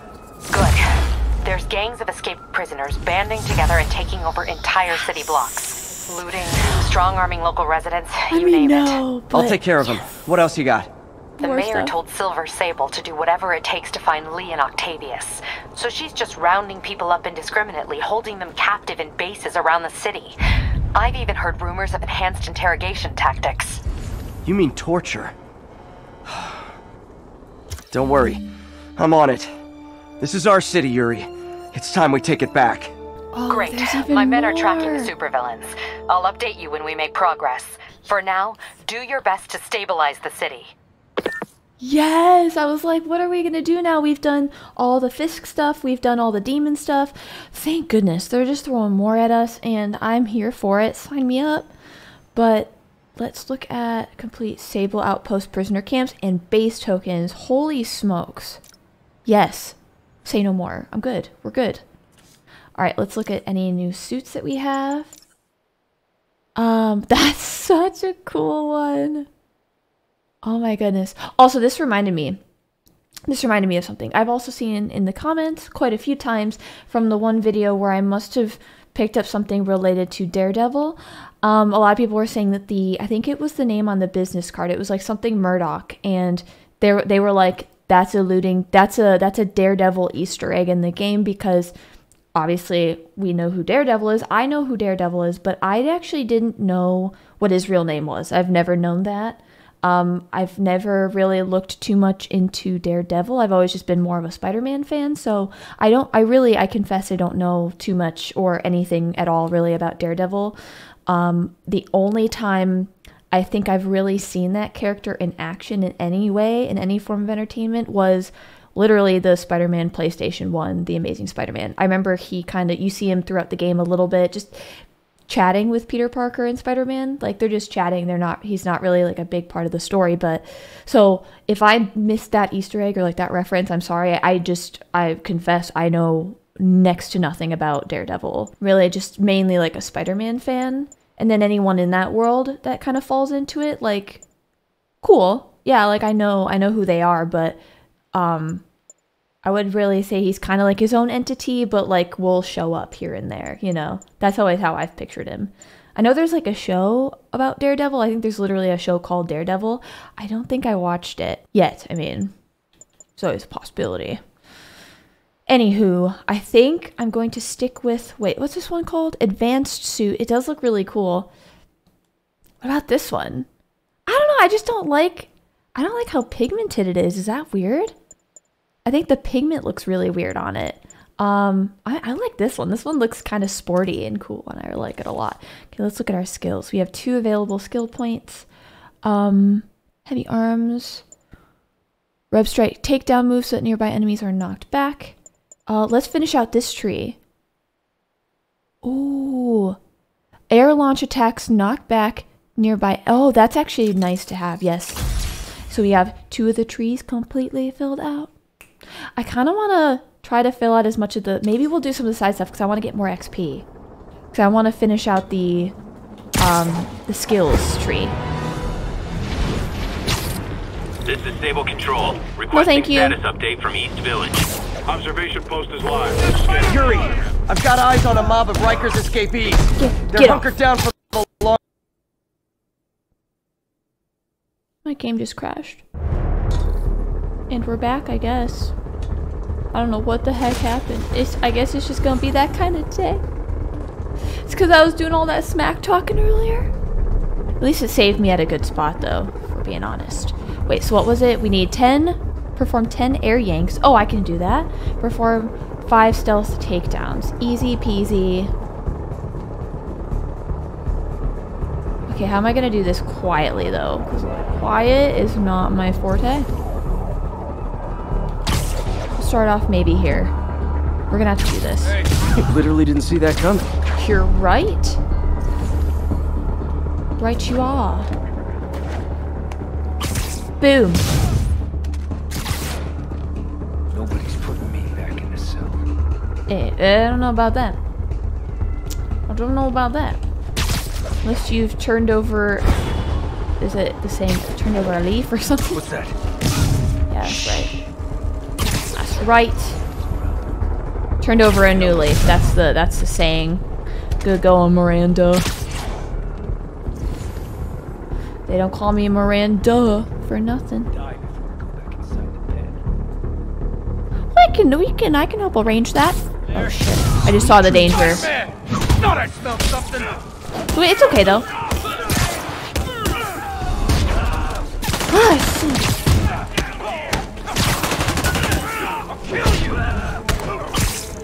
Good. There's gangs of escaped prisoners banding together and taking over entire city blocks. Looting, strong arming local residents, I you mean, name it. no, I'll take care of them. What else you got? The More mayor stuff. told Silver Sable to do whatever it takes to find Lee and Octavius. So she's just rounding people up indiscriminately, holding them captive in bases around the city. I've even heard rumors of enhanced interrogation tactics. You mean torture? (sighs) Don't worry. I'm on it. This is our city, Yuri. It's time we take it back. Oh, Great. My men are tracking the supervillains. I'll update you when we make progress. For now, do your best to stabilize the city. Yes, I was like, what are we gonna do now? We've done all the Fisk stuff, we've done all the demon stuff. Thank goodness, they're just throwing more at us, and I'm here for it. Sign me up. But let's look at complete Sable Outpost prisoner camps and base tokens. Holy smokes. Yes. Say no more. I'm good. We're good. Alright, let's look at any new suits that we have. Um, (laughs) that's such a cool one. Oh my goodness. Also, this reminded me. This reminded me of something. I've also seen in the comments quite a few times from the one video where I must have picked up something related to Daredevil. Um, a lot of people were saying that the I think it was the name on the business card. It was like something Murdock, and they were- they were like that's alluding that's a that's a Daredevil Easter egg in the game because obviously we know who Daredevil is. I know who Daredevil is, but I actually didn't know what his real name was. I've never known that. Um, I've never really looked too much into Daredevil. I've always just been more of a Spider-Man fan, so I don't. I really, I confess, I don't know too much or anything at all really about Daredevil. Um, the only time I think I've really seen that character in action in any way, in any form of entertainment, was literally the Spider Man PlayStation 1, The Amazing Spider Man. I remember he kind of, you see him throughout the game a little bit, just chatting with Peter Parker and Spider Man. Like they're just chatting. They're not, he's not really like a big part of the story. But so if I missed that Easter egg or like that reference, I'm sorry. I just, I confess, I know next to nothing about Daredevil. Really, just mainly like a Spider Man fan. And then anyone in that world that kind of falls into it, like, cool. Yeah, like I know, I know who they are, but um, I would really say he's kind of like his own entity, but like will show up here and there, you know? That's always how I've pictured him. I know there's like a show about Daredevil. I think there's literally a show called Daredevil. I don't think I watched it yet. I mean, it's always a possibility. Anywho, I think I'm going to stick with wait, what's this one called? Advanced suit. It does look really cool. What about this one? I don't know, I just don't like I don't like how pigmented it is. Is that weird? I think the pigment looks really weird on it. Um, I, I like this one. This one looks kind of sporty and cool, and I like it a lot. Okay, let's look at our skills. We have two available skill points. Um, heavy arms. Rev strike takedown moves so that nearby enemies are knocked back. Uh, let's finish out this tree. Ooh. Air launch attacks knock back nearby. Oh, that's actually nice to have. Yes. So we have two of the trees completely filled out. I kind of want to try to fill out as much of the... Maybe we'll do some of the side stuff because I want to get more XP. Because I want to finish out the, um, the skills tree. This is Sable Control. Requesting No, thank you. status update from East Village. Observation post is live. Yuri, I've got eyes on a mob of Riker's escapees. They're get off. hunkered down for the long. My game just crashed. And we're back, I guess. I don't know what the heck happened. It's, I guess it's just gonna be that kind of day. It's because I was doing all that smack talking earlier. At least it saved me at a good spot, though, we're being honest. Wait, so what was it? We need 10, perform 10 air yanks. Oh, I can do that. Perform 5 stealth takedowns. Easy peasy. Okay, how am I gonna do this quietly, though? Because quiet is not my forte. Start off maybe here. We're gonna have to do this. You (laughs) literally didn't see that coming. You're right. Right you are. Boom. Nobody's putting me back in the cell. Eh, I don't know about that. I don't know about that. Unless you've turned over... Is it the same? Turned over a leaf or (laughs) something? What's that? Yeah, that's right. Right. Turned over a new leaf. That's the that's the saying. Good going, Miranda. They don't call me Miranda for nothing. I can we can I can help arrange that. Oh shit! I just saw the danger. Thought I smelled something. Wait, it's okay though.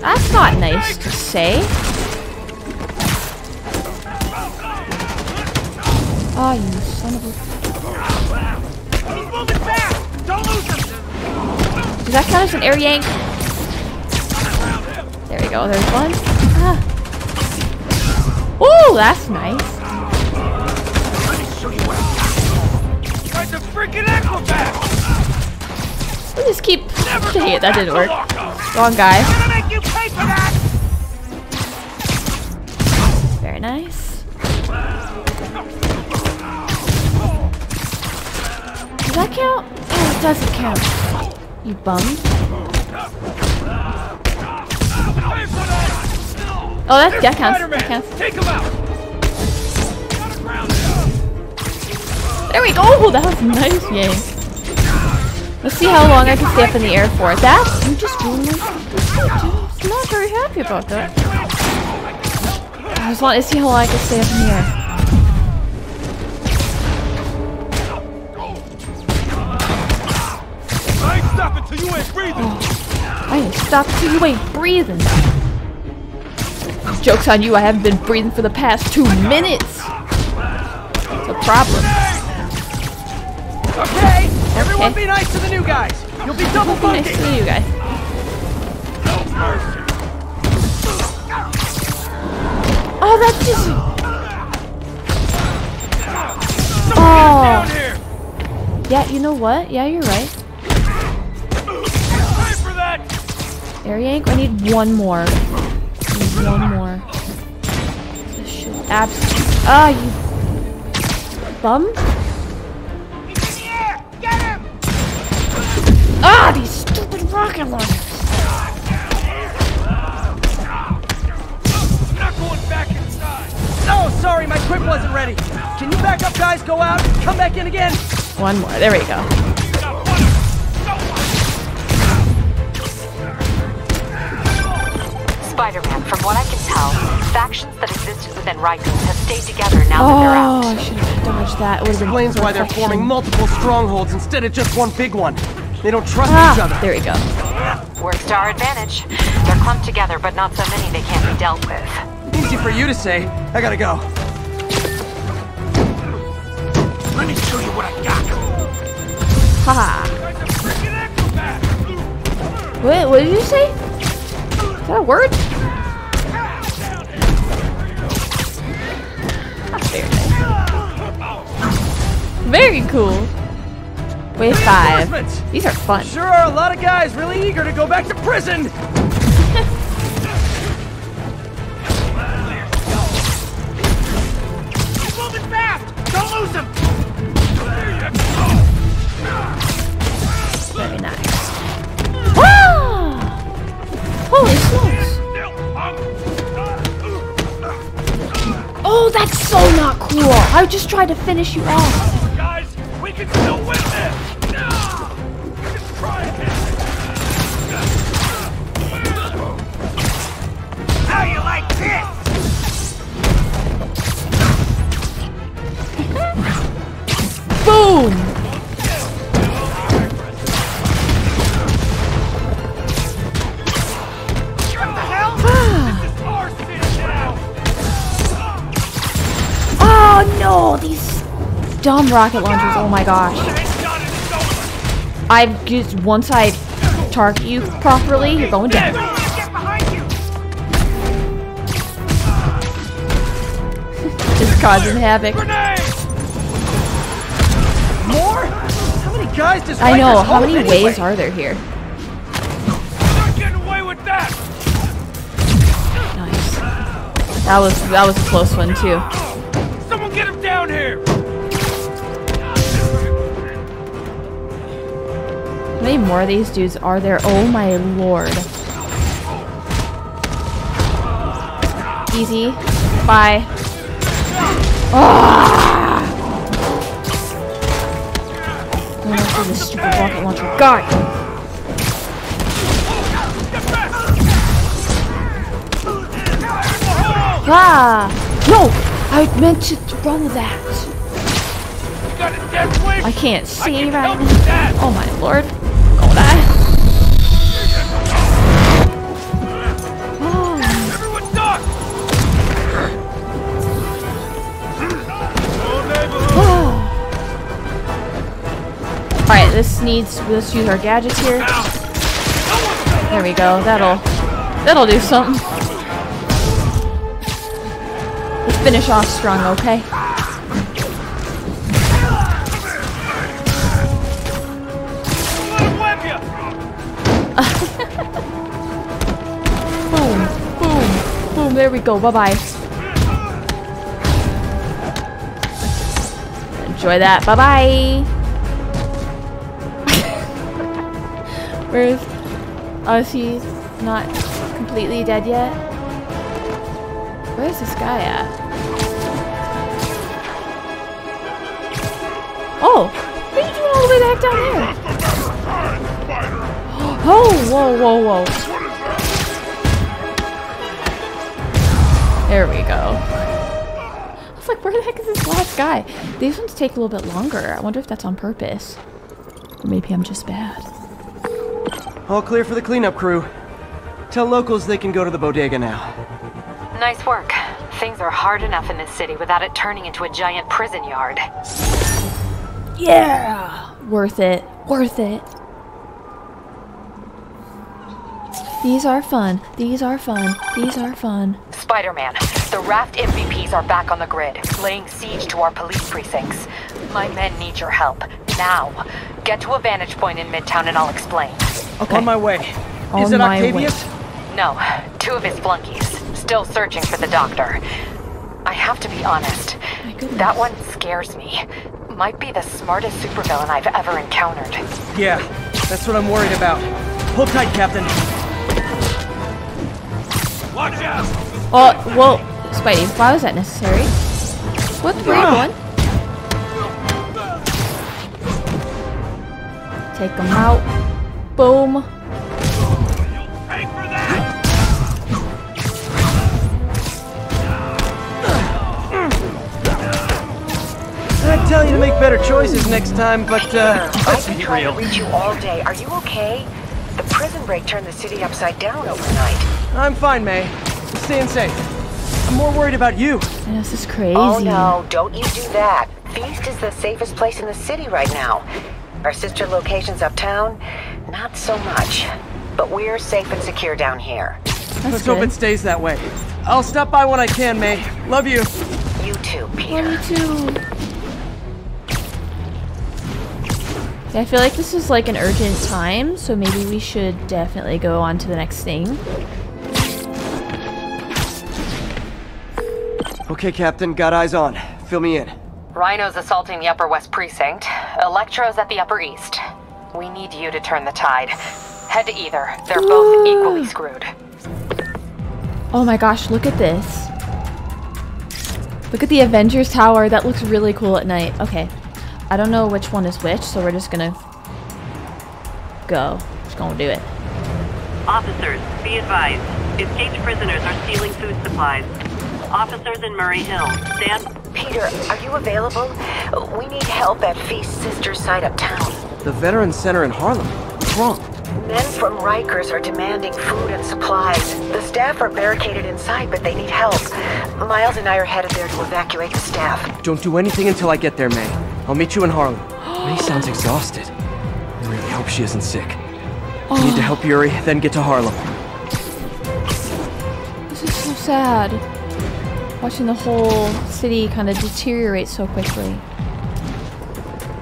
That's not nice to say. Oh, you son of a... Does that count as an air yank? There we go, there's one. Ah. Ooh, that's nice. Like a freaking acrobat. We just keep... Dang it, that didn't work. Wrong guy. make you pay for that. Very nice. Does that count? Oh, it doesn't count. You bum. Oh, that, that counts. That counts. Take him out. There we go. Oh, that was nice yank. Let's see how long I can stay up in the air for. That you just ruined my I'm not very happy about that. I just want to see how long I can stay up in the air. I ain't stopping till you ain't breathing. Oh, I ain't stop till you ain't breathing. Joke's on you, I haven't been breathing for the past two minutes. So the problem. Okay, everyone Okay. be nice to the new guys. You'll be double Be nice bunking. to you guys. Oh, that's just. Oh. Yeah, you know what? Yeah, you're right. Air yank. I need one more. I need one more. This should abs. Ah, you bum. Stupid rocket launchers. not going back inside. Oh, sorry, my quick wasn't ready. Can you back up, guys? Go out, come back in again. One more. There we go. Spider-Man, from what I can tell, factions that existed within Raccoon have stayed together now that they're out. Oh, I should have dodged that. It would have Explains why they're forming multiple strongholds instead of just one big one. They don't trust Ah, each other. there we go. Works to our advantage. They're clumped together, but not so many they can't be dealt with. Easy for you to say. I gotta go. Let me show you what I got. Haha. Wait, what did you say? Is that a word? Very nice. Very cool. Wave five. These are fun. Sure are a lot of guys really eager to go back to prison. Moving fast. Don't lose him. Very nice. Wow! Holy smokes! Oh, that's so not cool. I just tried to finish you off. Rocket launchers. Oh my gosh. I've just once I target you properly, you're going down. Get behind you. Just causing havoc. More? How many guys does I know. How many anyway? waves are there here? Not getting away with that. Nice. That was that was a close one too. How many more of these dudes are there? Oh my lord. Easy. Bye. Ah! I'm gonna this stupid rocket launcher. God! Ah! No! I meant to throw that. You got a dead weight. I can't see right now. Oh my lord. Alright, this needs let's use our gadgets here. There we go. That'll that'll do something. Let's finish off strong, okay? (laughs) Boom, boom, boom, there we go. Bye-bye. Enjoy that. Bye-bye. Where's oh is he not completely dead yet? Where's this guy at? Oh! What are you doing all the way back down there? (gasps) Oh, whoa, whoa, whoa. There we go. I was like, where the heck is this last guy? These ones take a little bit longer. I wonder if that's on purpose. Or maybe I'm just bad. All clear for the cleanup crew. Tell locals they can go to the bodega now. Nice work. Things are hard enough in this city without it turning into a giant prison yard. Yeah! Worth it. Worth it. These are fun. These are fun. These are fun. Spider-Man, the Raft MVPs are back on the grid, laying siege to our police precincts. My men need your help. Now. Get to a vantage point in Midtown and I'll explain. Okay. On my way. On Is it my Octavius? No, two of his flunkies. Still searching for the doctor. I have to be honest. That one scares me. Might be the smartest supervillain I've ever encountered. Yeah, that's what I'm worried about. Hold tight, Captain. Watch out! Oh, well, Spidey, why was that necessary? What the ah. Take him out. Boom. Pay for that! I'd tell you to make better choices next time, but uh, let's I've been be trying real. to reach you all day. Are you okay? The prison break turned the city upside down overnight. I'm fine, May. I'm staying safe. I'm more worried about you. I know, this is crazy. Oh no, don't you do that. Feast is the safest place in the city right now. Our sister locations uptown, not so much. But we're safe and secure down here. Let's hope it stays that way. I'll stop by when I can, May. Love you. You too, Peter. Love you too. Yeah, I feel like this is like an urgent time, so maybe we should definitely go on to the next thing. Okay, Captain, got eyes on. Fill me in. Rhino's assaulting the Upper West Precinct. Electro's at the Upper East. We need you to turn the tide. Head to either. They're both equally screwed. Oh my gosh, look at this. Look at the Avengers Tower. That looks really cool at night. Okay. I don't know which one is which, so we're just gonna go. Just gonna do it. Officers, be advised. Escaped prisoners are stealing food supplies. Officers in Murray Hill, stand... Peter, are you available? We need help at Feast's sister site uptown. The Veterans Center in Harlem. What's wrong? Men from Rikers are demanding food and supplies. The staff are barricaded inside, but they need help. Miles and I are headed there to evacuate the staff. Don't do anything until I get there, May. I'll meet you in Harlem. (gasps) May sounds exhausted. I really hope she isn't sick. I need to oh. help Yuri, then get to Harlem. This is so sad. Watching the whole city kind of deteriorate so quickly.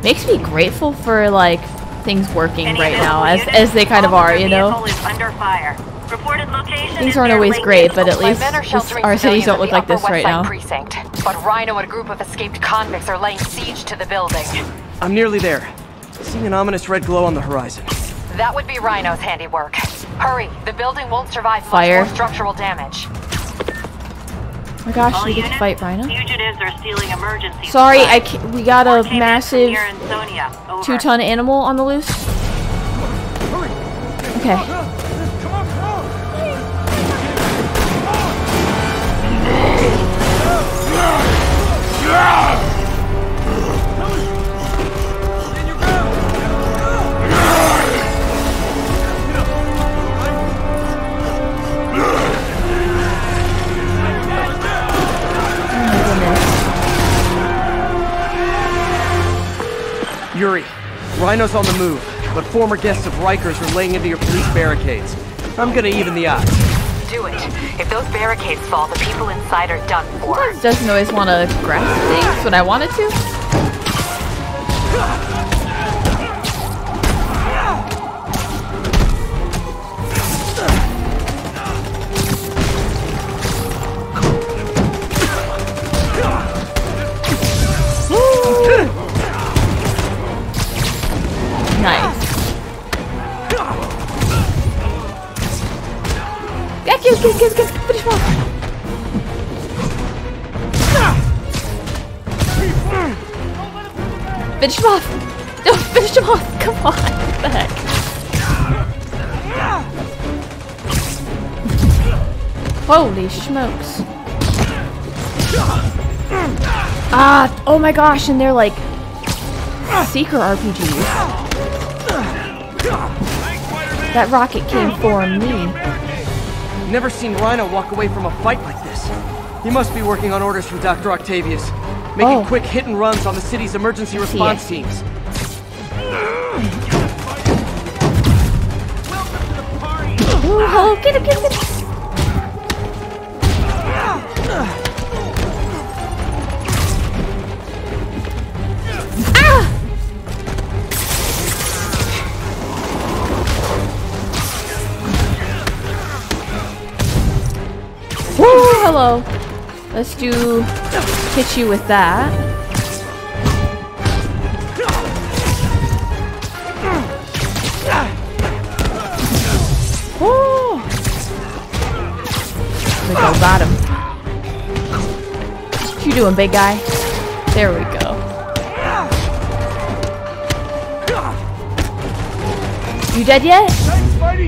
Makes me grateful for like things working Any right now, as as they kind of are, you know. vehicle under fire. Reported location Things aren't always great, but at least men this- our cities don't look like this right now. Precinct. But Rhino and a group of escaped convicts are laying siege to the building. I'm nearly there. Seeing an ominous red glow on the horizon. That would be Rhino's handiwork. Hurry, the building won't survive Fire. much more structural damage. Oh my gosh, All we get to fight Rhino. Fugitives are stealing emergency Sorry, I ca- we got a Four came in from massive near Ansonia. Over. two-ton animal on the loose. Okay. Rhino's on the move, but former guests of Rikers are laying into your police barricades. I'm gonna even the odds. Do it. If those barricades fall, the people inside are done for. Sometimes doesn't always want to grasp things when I wanted to. Get, get, get, finish him. Finish him off. No, finish him off. Come on. What the heck? Holy smokes. Ah, oh my gosh, and they're like seeker RPGs. That rocket came for me. Never seen Rhino walk away from a fight like this. He must be working on orders from Dr. Octavius, making Oh. quick hit and runs on the city's emergency response teams. Ooh, hello, get him, get him, get him. Hello. Let's do hit you with that. Woo! We go, got him. What you doing, big guy? There we go. You dead yet?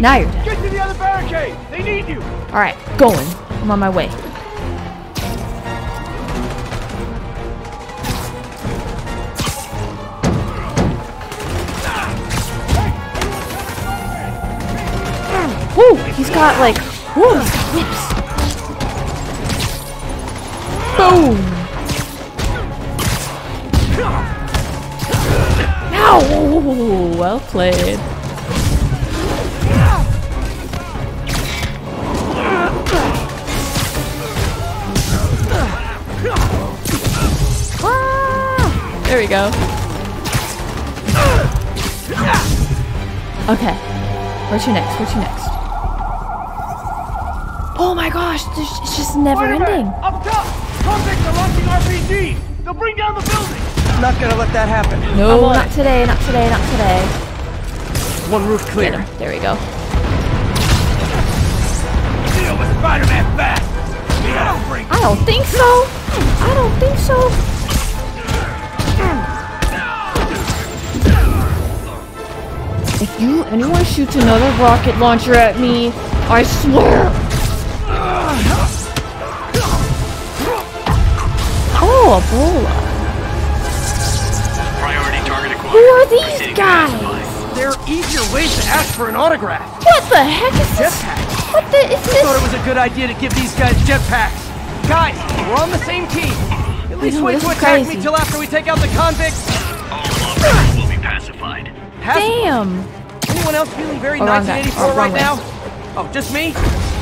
Now you're dead. Get to the other barricade! They need you! Alright, going. I'm on my way. Woo! He's got like, woo! He's got whips. Boom! Ow! Well played. Ah! There we go. Okay. Where's your next? Where's your next? Oh my gosh, it's just never Spider-Man, ending. Up top! Convicts are launching RPG! They'll bring down the building! I'm not gonna let that happen. No, I'm not today, not today, not today. One roof Get clear. him. There we go. Deal with Spider-Man fast! We gotta bring I don't think so. I don't think so. If you anyone shoots another rocket launcher at me, I swear. Oh, Ebola. Who are these guys? There are easier ways to ask for an autograph. What the heck is this? Jetpack. What the is I thought it was a good idea to give these guys jetpacks. Guys, we're on the same team. At least know, wait to attack crazy. me till after we take out the convicts. All operators will be pacified. Has Damn. anyone else feeling very Oh, wrong guy. 1984 Oh, right now? Oh, just me?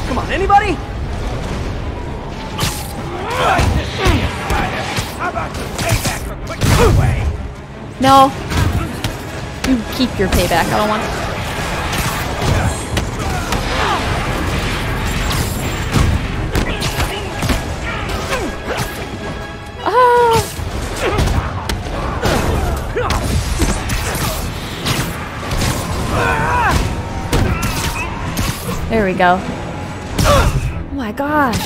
Come on, anybody? No. You keep your payback. I don't want. Ah. There we go. Oh my gosh.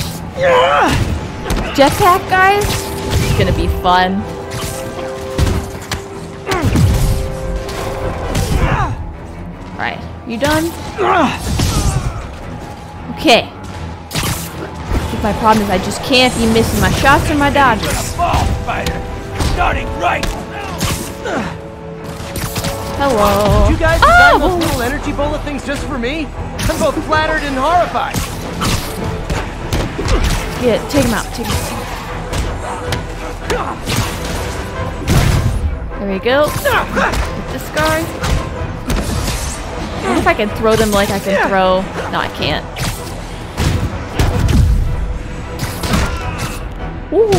Jetpack, guys? It's gonna be fun. You done? Okay. My problem is I just can't be missing my shots or my dodges. Fighter! Starting right! Hello. Did you guys Oh! those little energy bullet things just for me? I'm both flattered and horrified. Yeah, take him out. Take him out. There we go. Get this guy. I wonder if I can throw them like I can throw. No, I can't. Ooh,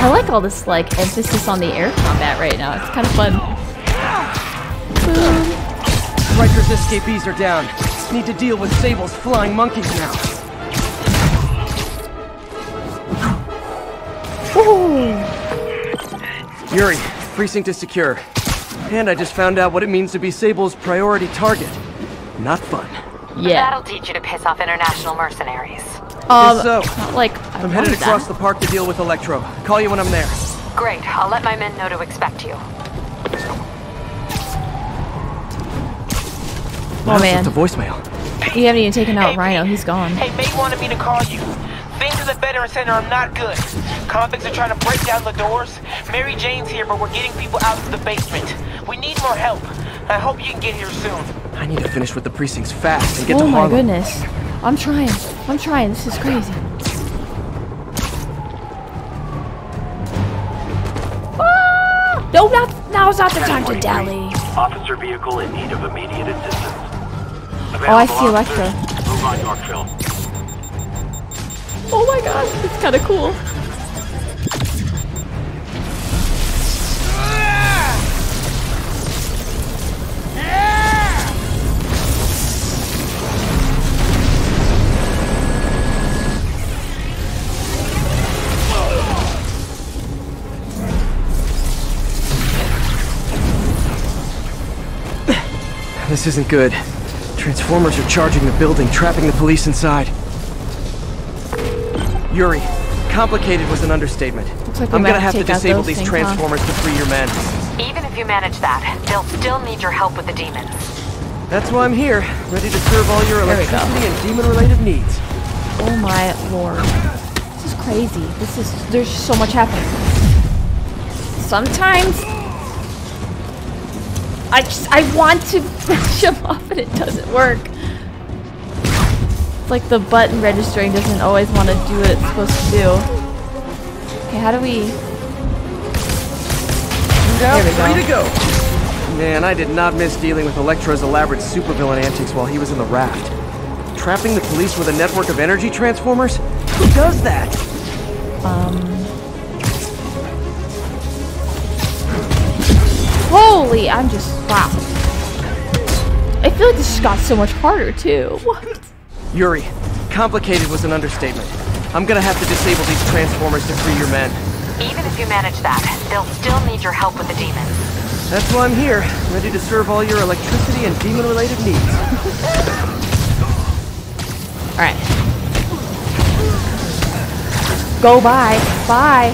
I like all this like emphasis on the air combat right now. It's kind of fun. Boom. Riker's escapees are down. Need to deal with Sable's flying monkeys now. Ooh. Yuri, precinct is secure. And I just found out what it means to be Sable's priority target. Not fun. Yeah. That'll teach you to piss off international mercenaries. Um, so. not like I I'm headed across that. the park to deal with Electro. Call you when I'm there. Great. I'll let my men know to expect you. Oh man, The voicemail. we haven't even taken out Rhino. He's gone. Hey, May wanted me to call you. Things in the Veteran Center are not good. Convicts are trying to break down the doors. Mary Jane's here, but we're getting people out to the basement. We need more help. I hope you can get here soon. I need to finish with the precincts fast and get oh to Harlem. Oh my goodness. I'm trying. I'm trying. This is crazy. Ah! No, not, now's not the time to dally. Officer vehicle in need of immediate assistance. Available oh, I see Electro. Move on, Yorkville. Oh my gosh, it's kind of cool. This isn't good. Transformers are charging the building, trapping the police inside. Yuri, complicated was an understatement. Like I'm gonna have have to to disable these things, huh? transformers to free your men. Even if you manage that, they'll still need your help with the demons. That's why I'm here, ready to serve all your There we go. electricity and demon-related needs. Oh my lord. This is crazy. This is there's so much happening. Sometimes I just I want to (laughs) push them off and it doesn't work. It's like the button registering doesn't always want to do what it's supposed to do. Okay, how do we There we go. Free to go. Man, I did not miss dealing with Electro's elaborate supervillain antics while he was in the raft. Trapping the police with a network of energy transformers? Who does that? um Holy, I'm just wow. I feel like this got so much harder too. What? Yuri, complicated was an understatement. I'm gonna have to disable these transformers to free your men. Even if you manage that, they'll still need your help with the demons. That's why I'm here, ready to serve all your electricity and demon-related needs. Alright. Go bye. Bye.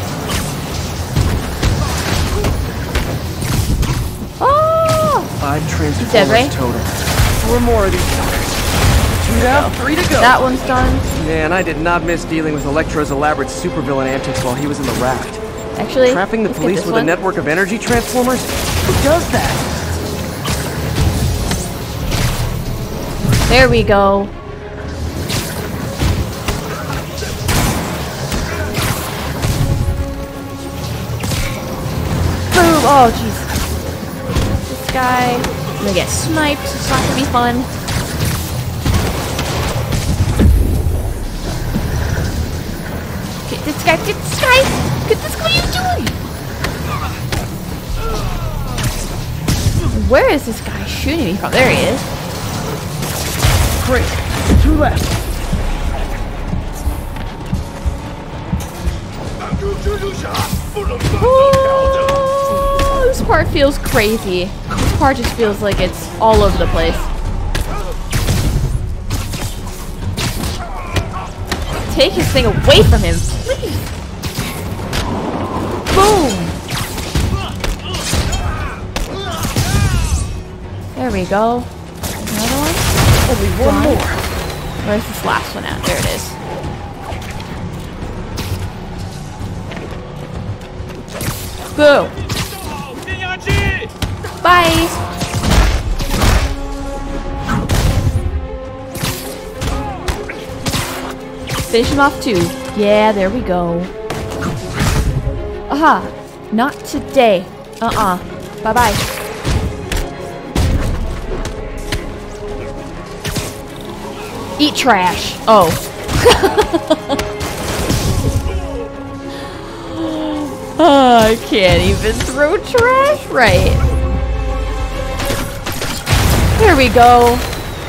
Five transformers dead, right? total. Four more of these suckers. Two down, three to go. That one's done. Man, I did not miss dealing with Electro's elaborate supervillain antics while he was in the raft. Actually, Trapping the let's get police this with one. a network of energy transformers? Who does that? There we go. Boom! Oh, jeez. Guy. I'm gonna get sniped. It's not gonna be fun. Get this guy! Get this guy! Get this guy! What are you doing? Where is this guy shooting me from? There he is. Great. Two left. Oh, this part feels crazy. This part just feels like it's all over the place. Take his thing away from him, please. Boom. There we go. Another one? Only one more. Where's this last one at? There it is. Boom. Bye. Finish him off too. Yeah, there we go. Aha. Not today. Uh-uh. Bye-bye. Eat trash. Oh. oh, (laughs) I can't even throw trash right. Here we go.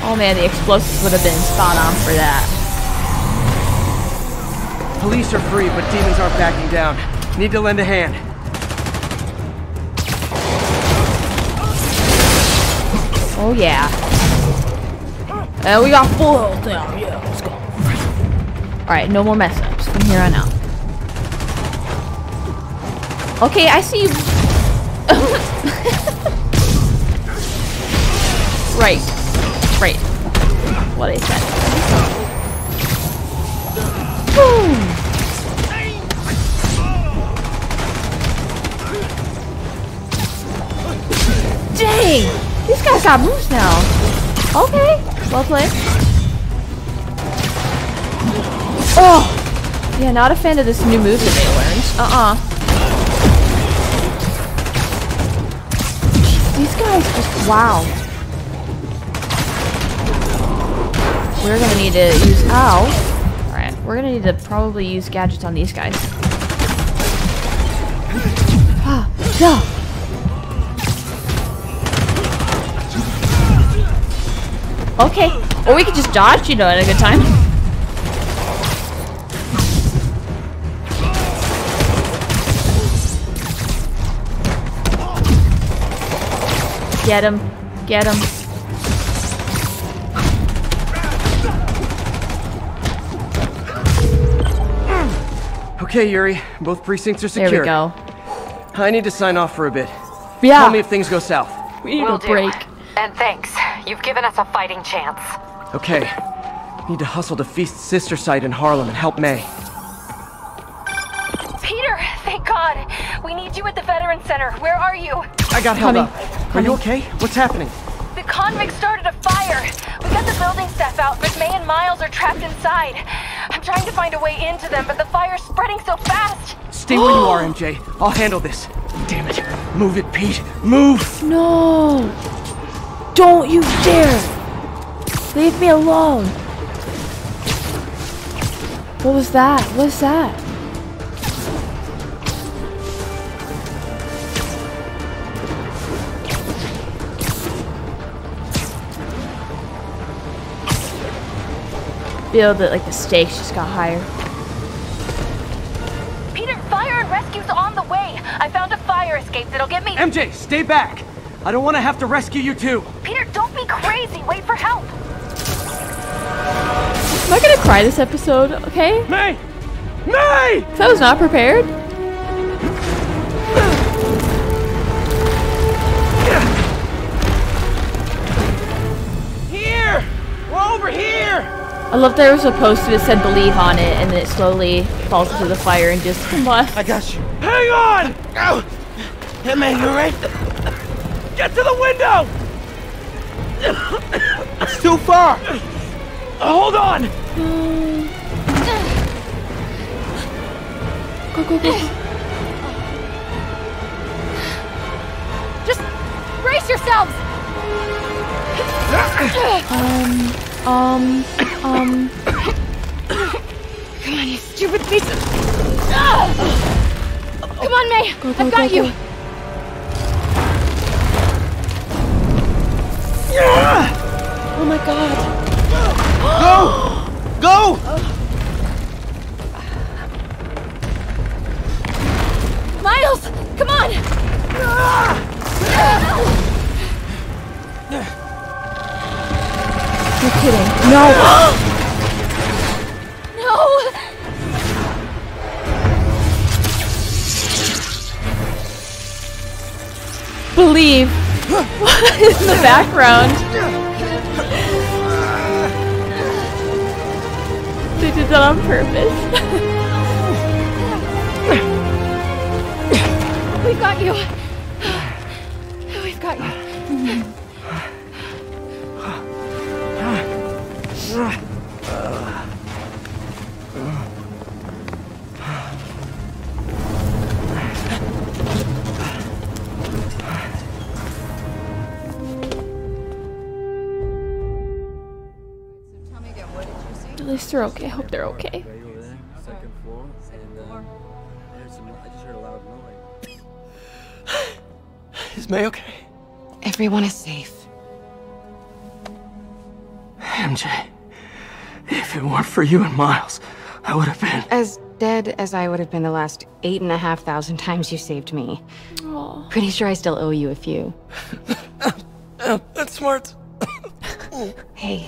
Oh man, the explosives would have been spot on for that. Police are free, but demons aren't backing down. Need to lend a hand. Oh yeah. And we got full health now. Yeah, let's go. Alright, no more mess ups from here on out. Okay, I see you. (laughs) right. Right. What I said. Boom! Dang! These guys got moves now. Okay, well played. Oh! Yeah, not a fan of this new move that they learned. Uh-uh. these guys just wow. We're gonna need to use ow. Alright, we're gonna need to probably use gadgets on these guys. Ah, (gasps) yeah. Okay. Or we could just dodge, you know, at a good time. Get him. Get him. Okay, Yuri. Both precincts are secure. There secure. we go. I need to sign off for a bit. Yeah. Tell me if things go south. We need Will a do. break. And thanks. You've given us a fighting chance. Okay. Need to hustle to Feast's sister site in Harlem and help May. Peter, thank God. We need you at the Veteran Center. Where are you? I got held Coming. up. Are you okay? What's happening? The convicts started a fire. We got the building staff out, but May and Miles are trapped inside. I'm trying to find a way into them, but the fire's spreading so fast. Stay where you are, (gasps) MJ. I'll handle this. Damn it. Move it, Pete. Move! No! Don't you dare! Leave me alone! What was that? What was that? Feel that like the stakes just got higher. Peter, fire and rescue's on the way. I found a fire escape that'll get me. MJ, stay back! I don't want to have to rescue you too. Peter, don't be crazy. Wait for help. Am I gonna cry this episode, okay? May! May! 'Cause I was not prepared. I love that there was a poster that said believe on it and then it slowly falls into the fire and just combusts. I got you. Hang on! Ow! Hey, man, you alright? Get to the window! It's too far! Uh, hold on! Go, go, go. Just brace yourselves. Um, um, um. Come on, you stupid piece of. Ah! Come on, May. Go, go, I've got go, you. go. Oh my god. Go! Go! Miles, come on. You're kidding. No. (gasps) No. Believe. in the background. They did that on purpose. (laughs) We've got you. At least they're okay. I hope they're okay. Second floor, and uh, I heard some. I just heard a loud noise. (sighs) Is May okay? Everyone is safe. MJ, if it weren't for you and Miles, I would have been. As dead as I would have been the last eight and a half thousand times you saved me. Aw. Pretty sure I still owe you a few. (laughs) That's smart. Hey.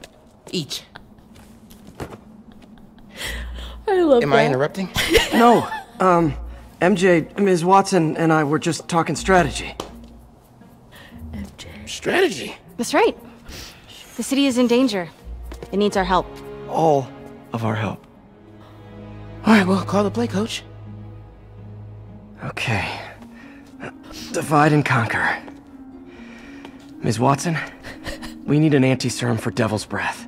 each. I love Am that. I interrupting? (laughs) No, um, MJ, Ms. Watson, and I were just talking strategy. Strategy? That's right. The city is in danger. It needs our help. All of our help. All right, well, call the play, coach. Okay. Divide and conquer. Ms. Watson, we need an anti-serum for Devil's Breath.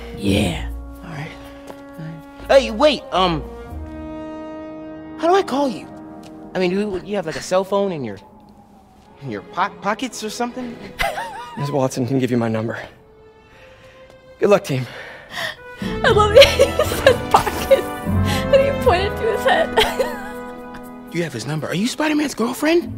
Yeah. All right. Hey, wait. Um, how do I call you? I mean, do you have like a cell phone in your in your po pockets or something? (laughs) Ms. Watson can give you my number. Good luck, team. I love it. (laughs) He said pocket. And he pointed to his head. You have his number. Are you Spider-Man's girlfriend?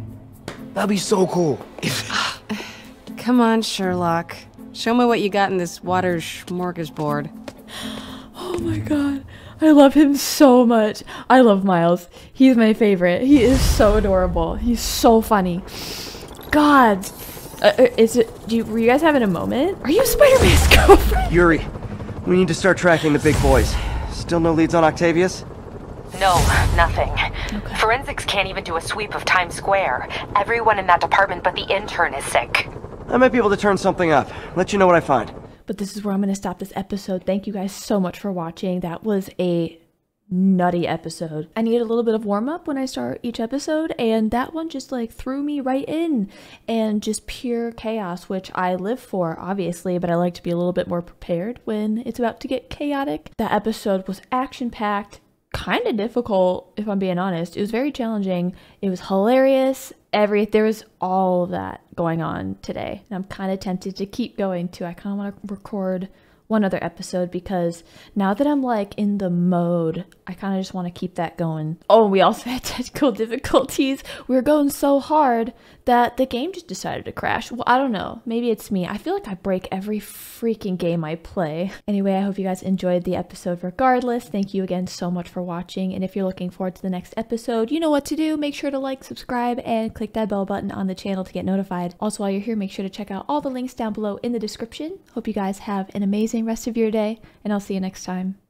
That'd be so cool. (sighs) Come on, Sherlock. Show me what you got in this water smorgasbord. (gasps) Oh my god. I love him so much. I love Miles. He's my favorite. He is so adorable. He's so funny. God. Uh, uh, is it, do you, were you guys having a moment? Are you Spider-Man's (laughs) girlfriend? Yuri, we need to start tracking the big boys. Still no leads on Octavius? No, nothing. Forensics can't even do a sweep of Times Square. Everyone in that department but the intern is sick. I might be able to turn something up. Let you know what I find. But this is where I'm going to stop this episode. Thank you guys so much for watching. That was a nutty episode. I need a little bit of warm up when I start each episode, and that one just like threw me right in and just pure chaos, which I live for, obviously, but I like to be a little bit more prepared when it's about to get chaotic. That episode was action packed, kind of difficult, if I'm being honest. It was very challenging. It was hilarious. Every there was all that going on today. And I'm kind of tempted to keep going too. I kind of want to record one other episode because now that I'm like in the mode, I kind of just want to keep that going. Oh, we also (laughs) had technical difficulties. We were going so hard that the game just decided to crash. Well, I don't know. Maybe it's me. I feel like I break every freaking game I play. Anyway, I hope you guys enjoyed the episode regardless. Thank you again so much for watching. And if you're looking forward to the next episode, you know what to do. Make sure to like, subscribe, and click that bell button on the channel to get notified. Also, while you're here, make sure to check out all the links down below in the description. Hope you guys have an amazing rest of your day, and I'll see you next time.